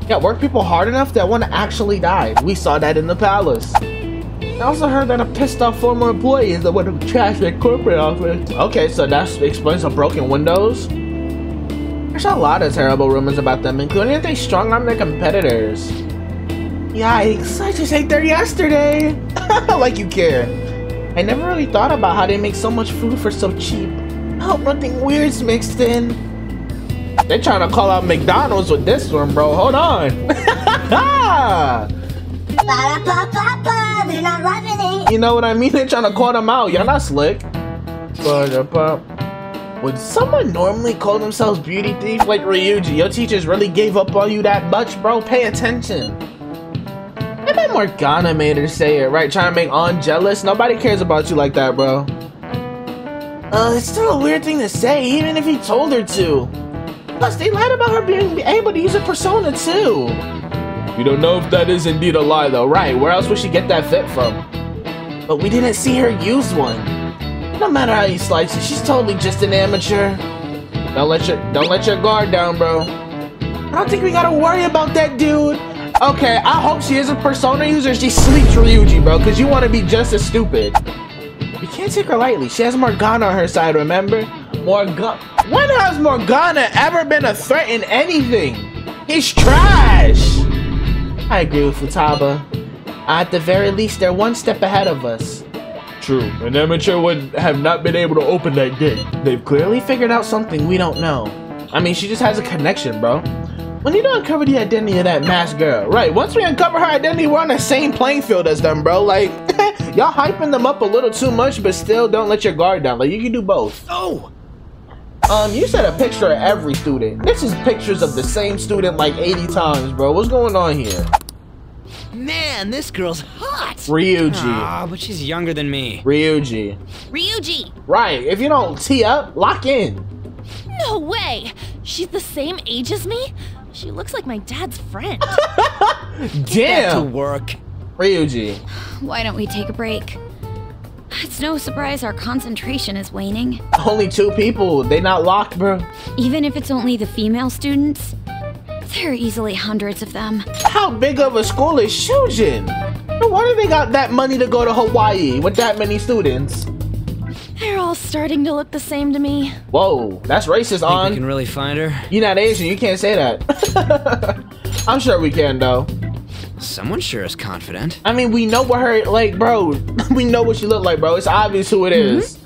yet work people hard enough that one actually died. We saw that in the palace. I also heard that a pissed off former employee is the one who trashed their corporate office. Okay, so that explains the broken windows. There's a lot of terrible rumors about them, including that they strong arm their competitors. Yikes, I just ate there yesterday. like you care. I never really thought about how they make so much food for so cheap. I hope nothing weird's mixed in. They're trying to call out McDonald's with this one, bro. Hold on. You know what I mean? They're trying to call them out. Y'all not slick. Would someone normally call themselves beauty thief like Ryuji? Your teachers really gave up on you that much, bro? Pay attention. I bet Morgana made her say it, right? Trying to make On jealous. Nobody cares about you like that, bro. Uh, it's still a weird thing to say, even if he told her to. Plus, they lied about her being able to use a persona too. We don't know if that is indeed a lie, though. Right, where else would she get that fit from? But we didn't see her use one. No matter how you slice it, she's totally just an amateur. Don't let your don't let your guard down, bro. I don't think we gotta worry about that dude. Okay, I hope she is a persona user. She sleeps Ryuji, bro, because you want to be just as stupid. You can't take her lightly. She has Morgana on her side, remember? Morgana. When has Morgana ever been a threat in anything? He's trash. I agree with Futaba. At the very least, they're one step ahead of us. True, an amateur would have not been able to open that gate. They've clearly figured out something we don't know. I mean, she just has a connection, bro. We need to uncover the identity of that masked girl. Right, once we uncover her identity, we're on the same playing field as them, bro. Like, y'all hyping them up a little too much, but still don't let your guard down. Like, you can do both. Oh! Um, you said a picture of every student. This is pictures of the same student like 80 times, bro. What's going on here? Man, this girl's hot! Ryuji. Ah, but she's younger than me. Ryuji. Ryuji! Right, if you don't tee up, lock in. No way! She's the same age as me? She looks like my dad's friend. Damn! to work. Ryuji. Why don't we take a break? It's no surprise our concentration is waning. Only two people. They not locked, bro. Even if it's only the female students, there are easily hundreds of them. How big of a school is Shujin? No wonder they got that money to go to Hawaii with that many students. They're all starting to look the same to me. Whoa, that's racist, Think on. we can really find her? You're not Asian, you can't say that. I'm sure we can, though. Someone sure is confident. I mean, we know what her, like, bro, we know what she looked like, bro. It's obvious who it mm-hmm. is.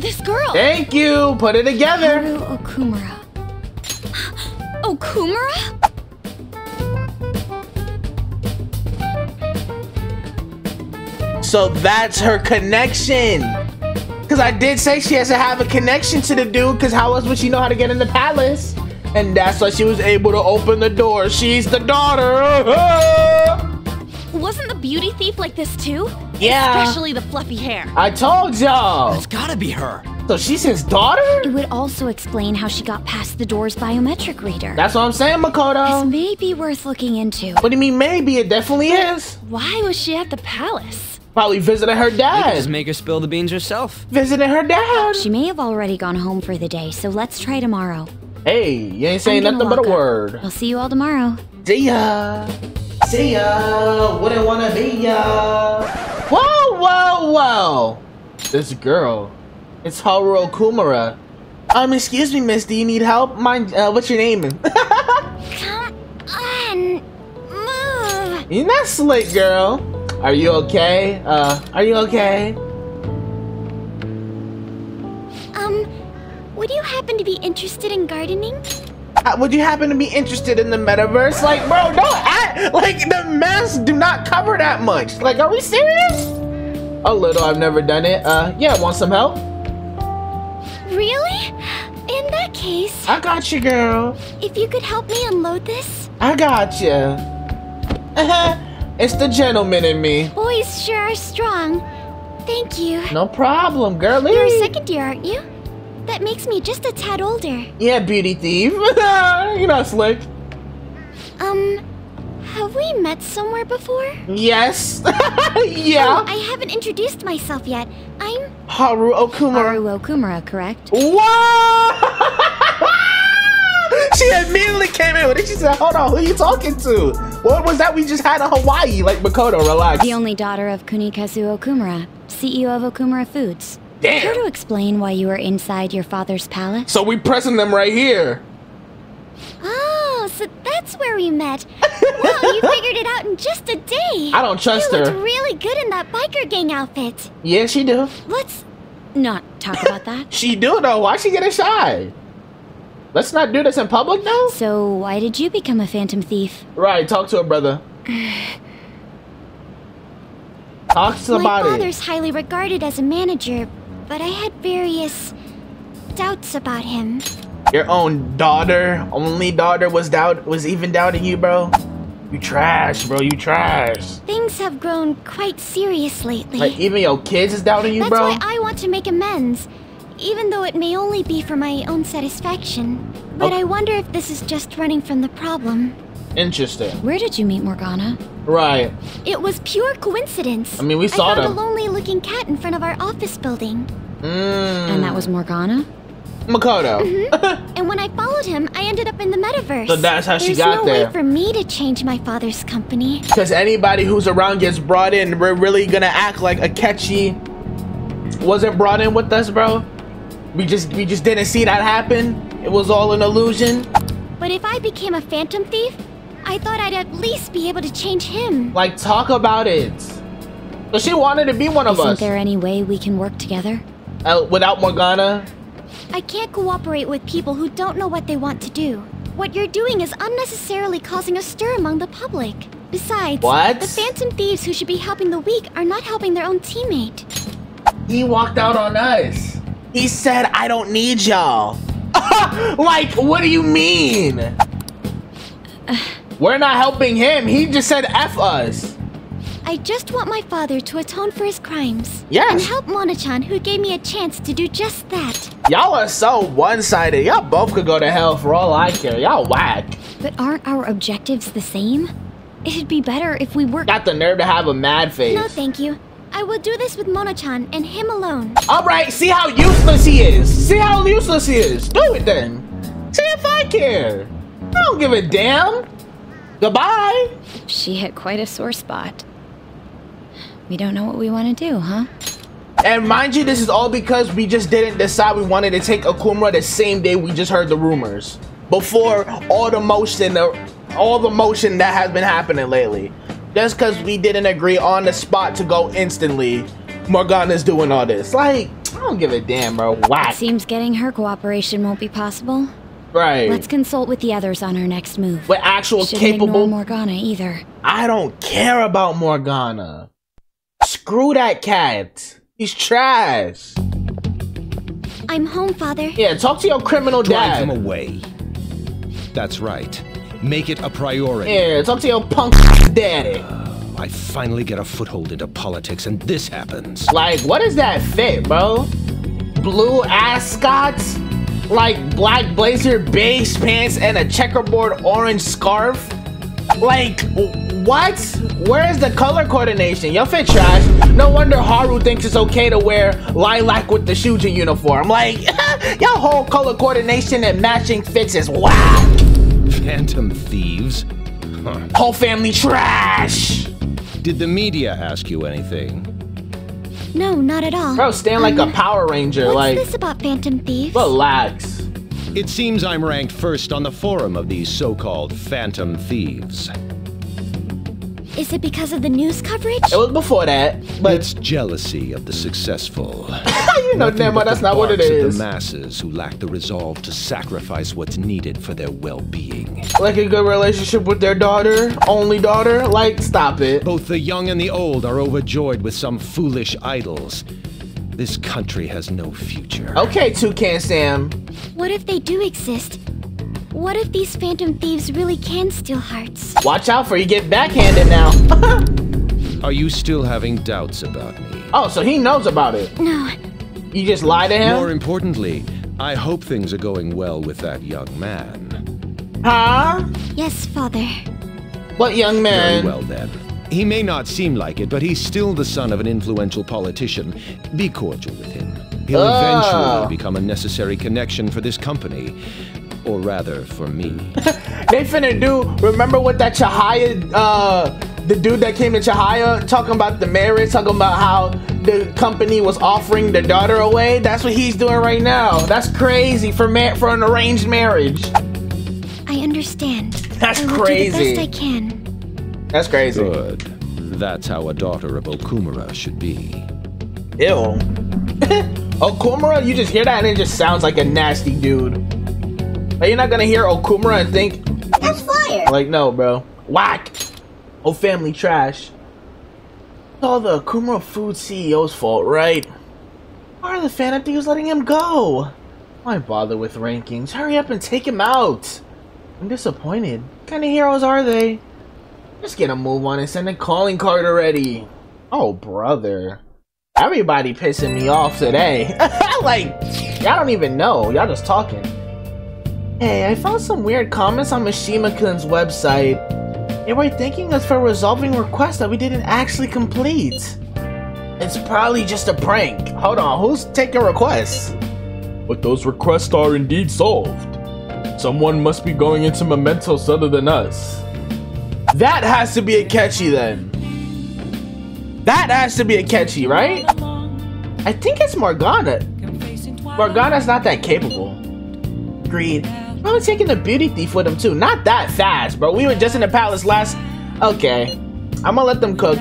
This girl! Thank you. Put it together. Haru Okumura. Okumura? So that's her connection. Because I did say she has to have a connection to the dude, because how else would she know how to get in the palace? And that's why she was able to open the door. She's the daughter. Wasn't the beauty thief like this too? Yeah. Especially the fluffy hair. I told y'all. It's gotta be her. So she's his daughter? It would also explain how she got past the door's biometric reader. That's what I'm saying, Makoto. This may be worth looking into. What do you mean maybe? It definitely is. Why was she at the palace? Probably visited her You could just dad. make her spill the beans herself. Visited her dad. She may have already gone home for the day, so let's try tomorrow. Hey, you ain't saying nothing but a up. word. I'll see you all tomorrow. See ya. See ya. Wouldn't wanna be ya. Whoa, whoa, whoa. This girl. It's Haru Okumura. Um, excuse me, miss. Do you need help? Mind, uh, what's your name? Come on. Move. You're not slick, girl. Are you okay? Uh, are you okay? Um, would you happen to be interested in gardening? Uh, would you happen to be interested in the metaverse? Like, bro, don't act like the masks do not cover that much. Like, are we serious? A little. I've never done it. Uh, yeah. Want some help? Really? In that case, I got you, girl. if you could help me unload this. I got you. it's the gentleman in me. Boys sure are strong. Thank you. No problem, girlie. You're a second year, aren't you? That makes me just a tad older. Yeah, beauty thief. You're not slick. Um, have we met somewhere before? Yes. Oh, yeah. I haven't introduced myself yet. I'm Haru Okumura. Haru Okumura, correct? What? she immediately came in with it. She said, "Hold on, who are you talking to? What was that we just had in Hawaii?" Like Makoto, relax. The only daughter of Kunikazu Okumura, CEO of Okumura Foods. Damn. Care to explain why you were inside your father's palace? So we pressing them right here. Oh, so that's where we met. wow, you figured it out in just a day. I don't trust you her. looked really good in that biker gang outfit. Yeah, she do. Let's not talk about that. She do though. Why she getting shy? Let's not do this in public though. So why did you become a phantom thief? Right, talk to her brother. Talk to My somebody. father's highly regarded as a manager, but I had various doubts about him. Your own daughter, only daughter was doubt was even doubting you, bro. You trash, bro. You trash. Things have grown quite serious lately. Like even your kids is doubting you, That's bro. why I want to make amends, even though it may only be for my own satisfaction. But Oh. I wonder if this is just running from the problem. Interesting. Where did you meet Morgana? Right. It was pure coincidence. I mean, we saw I found them. a lonely-looking cat in front of our office building. Mm. And that was Morgana? Makoto. Mhm. And when I followed him, I ended up in the metaverse. So that's how she There's got no there. way for me to change my father's company. Because anybody who's around gets brought in, we're really gonna act like Akechi wasn't brought in with us, bro. We just we just didn't see that happen. It was all an illusion. But if I became a phantom thief, I thought I'd at least be able to change him. Like talk about it. So she wanted to be one of us. Isn't there any way we can work together? Uh, without Morgana. I can't cooperate with people who don't know what they want to do. What you're doing is unnecessarily causing a stir among the public. Besides, What? the phantom thieves who should be helping the weak are not helping their own teammate. He walked out on us. He said, I don't need y'all. like, what do you mean? We're not helping him. He just said F us. I just want my father to atone for his crimes. Yes. And help Mona-chan, who gave me a chance to do just that. Y'all are so one-sided. Y'all both could go to hell for all I care. Y'all whack. But aren't our objectives the same? It'd be better if we worked. Got the nerve to have a mad face. No, thank you. I will do this with Mona-chan and him alone. Alright, see how useless he is. See how useless he is. Do it then. See if I care. I don't give a damn. Goodbye. She hit quite a sore spot. We don't know what we want to do, huh? And mind you, this is all because we just didn't decide we wanted to take Okumura the same day we just heard the rumors. Before all the motion, all the motion that has been happening lately. Just because we didn't agree on the spot to go instantly, Morgana's doing all this. Like, I don't give a damn, bro. Whack. It seems getting her cooperation won't be possible. Right. Let's consult with the others on our next move. With actual Shouldn't capable- ignore Morgana either. I don't care about Morgana. Screw that cat. He's trash. I'm home, father. Yeah, talk to your criminal Drive dad. them away. That's right. Make it a priority. Yeah, talk to your punk daddy. I finally get a foothold into politics and this happens. Like, what is that fit, bro? Blue ascots? Like black blazer, beige pants, and a checkerboard orange scarf? Like, what? Where is the color coordination? Your fit trash. No wonder Haru thinks it's okay to wear lilac with the Shujin uniform. Like, your whole color coordination and matching fits is whack. Phantom thieves? Huh. Whole family trash. Did the media ask you anything? No, not at all. Bro, stand like a um, Power Ranger. What's like, this about phantom thieves? relax. It seems I'm ranked first on the forum of these so-called phantom thieves. Is it because of the news coverage? It was before that, but it's jealousy of the successful. you know, damn, but that's not what it is. barks. The masses who lack the resolve to sacrifice what's needed for their well-being. Like a good relationship with their daughter, only daughter. Like, stop it. Both the young and the old are overjoyed with some foolish idols. This country has no future. Okay, Toucan Sam. What if they do exist? What if these phantom thieves really can steal hearts? Watch out for you get backhanded now. Are you still having doubts about me? oh, so he knows about it. No. You just lie to him? More importantly, I hope things are going well with that young man. Huh? Yes, father. What young man? Very well then. He may not seem like it, but he's still the son of an influential politician. Be cordial with him. He'll Ah. eventually become a necessary connection for this company. Or rather, for me. They finna do, remember what that Chihaya, uh, the dude that came to Chihaya talking about the marriage, talking about how the company was offering the daughter away? That's what he's doing right now. That's crazy for ma- for an arranged marriage. I understand. That's I will do the crazy. best I can. That's crazy. Good. That's how a daughter of Okumura should be. Ew. Okumura, you just hear that and it just sounds like a nasty dude. You're not gonna hear Okumura and think, That's fire. like, no, bro. Whack. Oh, family trash. It's all the Okumura Food CEO's fault, right? Why are the Phantom Thieves letting him go? Why bother with rankings? Hurry up and take him out. I'm disappointed. What kind of heroes are they? Just get a move on and send a calling card already. Oh, brother. Everybody pissing me off today. like, y'all don't even know. Y'all just talking. Hey, I found some weird comments on Mishima-kun's website. They were thanking us for resolving requests that we didn't actually complete. It's probably just a prank. Hold on, who's taking requests? But those requests are indeed solved. Someone must be going into mementos other than us. That has to be Akechi then. That has to be Akechi, right? I think it's Morgana. Morgana's not that capable. Agreed. Probably taking the beauty thief with him too. Not that fast, bro. We were just in the palace last. Okay, I'm gonna let them cook.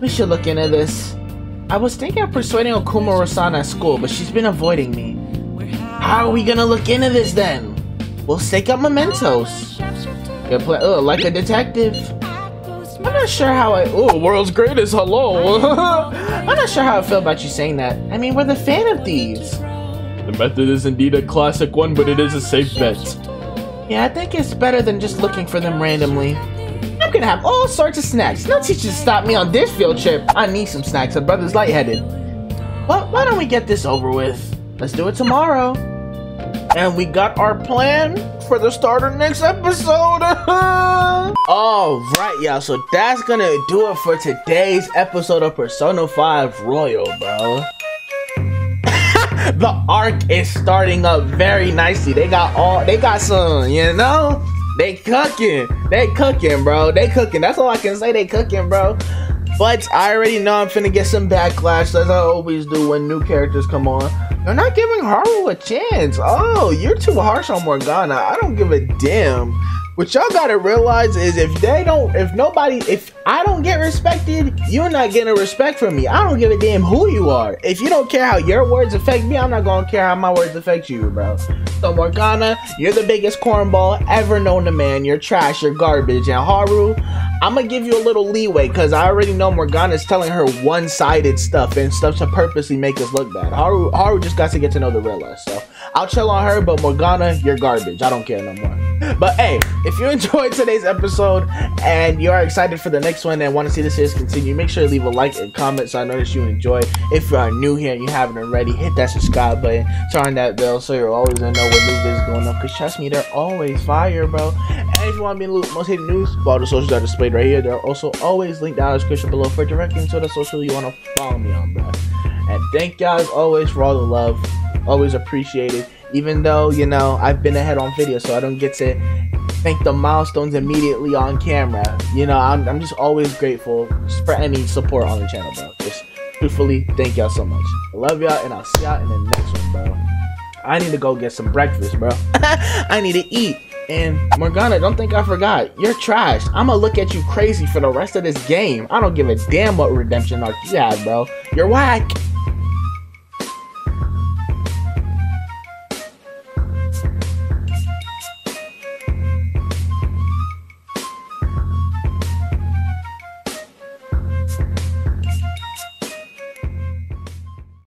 We should look into this. I was thinking of persuading Okumura-san at school, but she's been avoiding me. How are we gonna look into this then? We'll stake up mementos. Good plan. Ugh, like a detective. I'm not sure how I. Oh, world's greatest. Hello. I'm not sure how I feel about you saying that. I mean, we're the fan of Thieves. The method is indeed a classic one, but it is a safe bet. Yeah, I think it's better than just looking for them randomly. I'm gonna have all sorts of snacks. No teacher stop me on this field trip. I need some snacks. My brother's lightheaded. Well, why don't we get this over with? Let's do it tomorrow. And we got our plan for the starter next episode. All right, y'all. So that's gonna do it for today's episode of Persona 5 Royal, bro. The arc is starting up very nicely. They got all they got some, you know? They cooking. They cooking, bro. They cooking. That's all I can say. They cooking, bro. But I already know I'm finna get some backlash as I always do when new characters come on. You're not giving Haru a chance. Oh, you're too harsh on Morgana. I don't give a damn. What y'all gotta realize is if they don't, if nobody, if I don't get respected, you're not getting respect from me. I don't give a damn who you are. If you don't care how your words affect me, I'm not gonna care how my words affect you, bro. So Morgana, you're the biggest cornball ever known to man. You're trash, you're garbage. And Haru, I'm gonna give you a little leeway because I already know Morgana's telling her one-sided stuff and stuff to purposely make us look bad. Haru, Haru just got to get to know the real us. So I'll chill on her, but Morgana, you're garbage. I don't care no more. But hey, if you enjoyed today's episode and you are excited for the next one and want to see the series continue, make sure to leave a like and comment so I know that you enjoy. If you are new here and you haven't already, hit that subscribe button, turn that bell so you're always gonna know when new videos going up. Cause trust me, they're always fire, bro. And if you want me to be in the most hidden news, all the socials are displayed right here. They're also always linked down in the description below for direct links to the social you want to follow me on, bro. And thank y'all as always for all the love. Always appreciated. Even though, you know, I've been ahead on video, so I don't get to thank the milestones immediately on camera. You know, I'm, I'm just always grateful for any support on the channel, bro. Just truthfully, thank y'all so much. I love y'all, and I'll see y'all in the next one, bro. I need to go get some breakfast, bro. I need to eat. And Morgana, don't think I forgot. You're trash. I'ma look at you crazy for the rest of this game. I don't give a damn what redemption arc you had, bro. You're whack.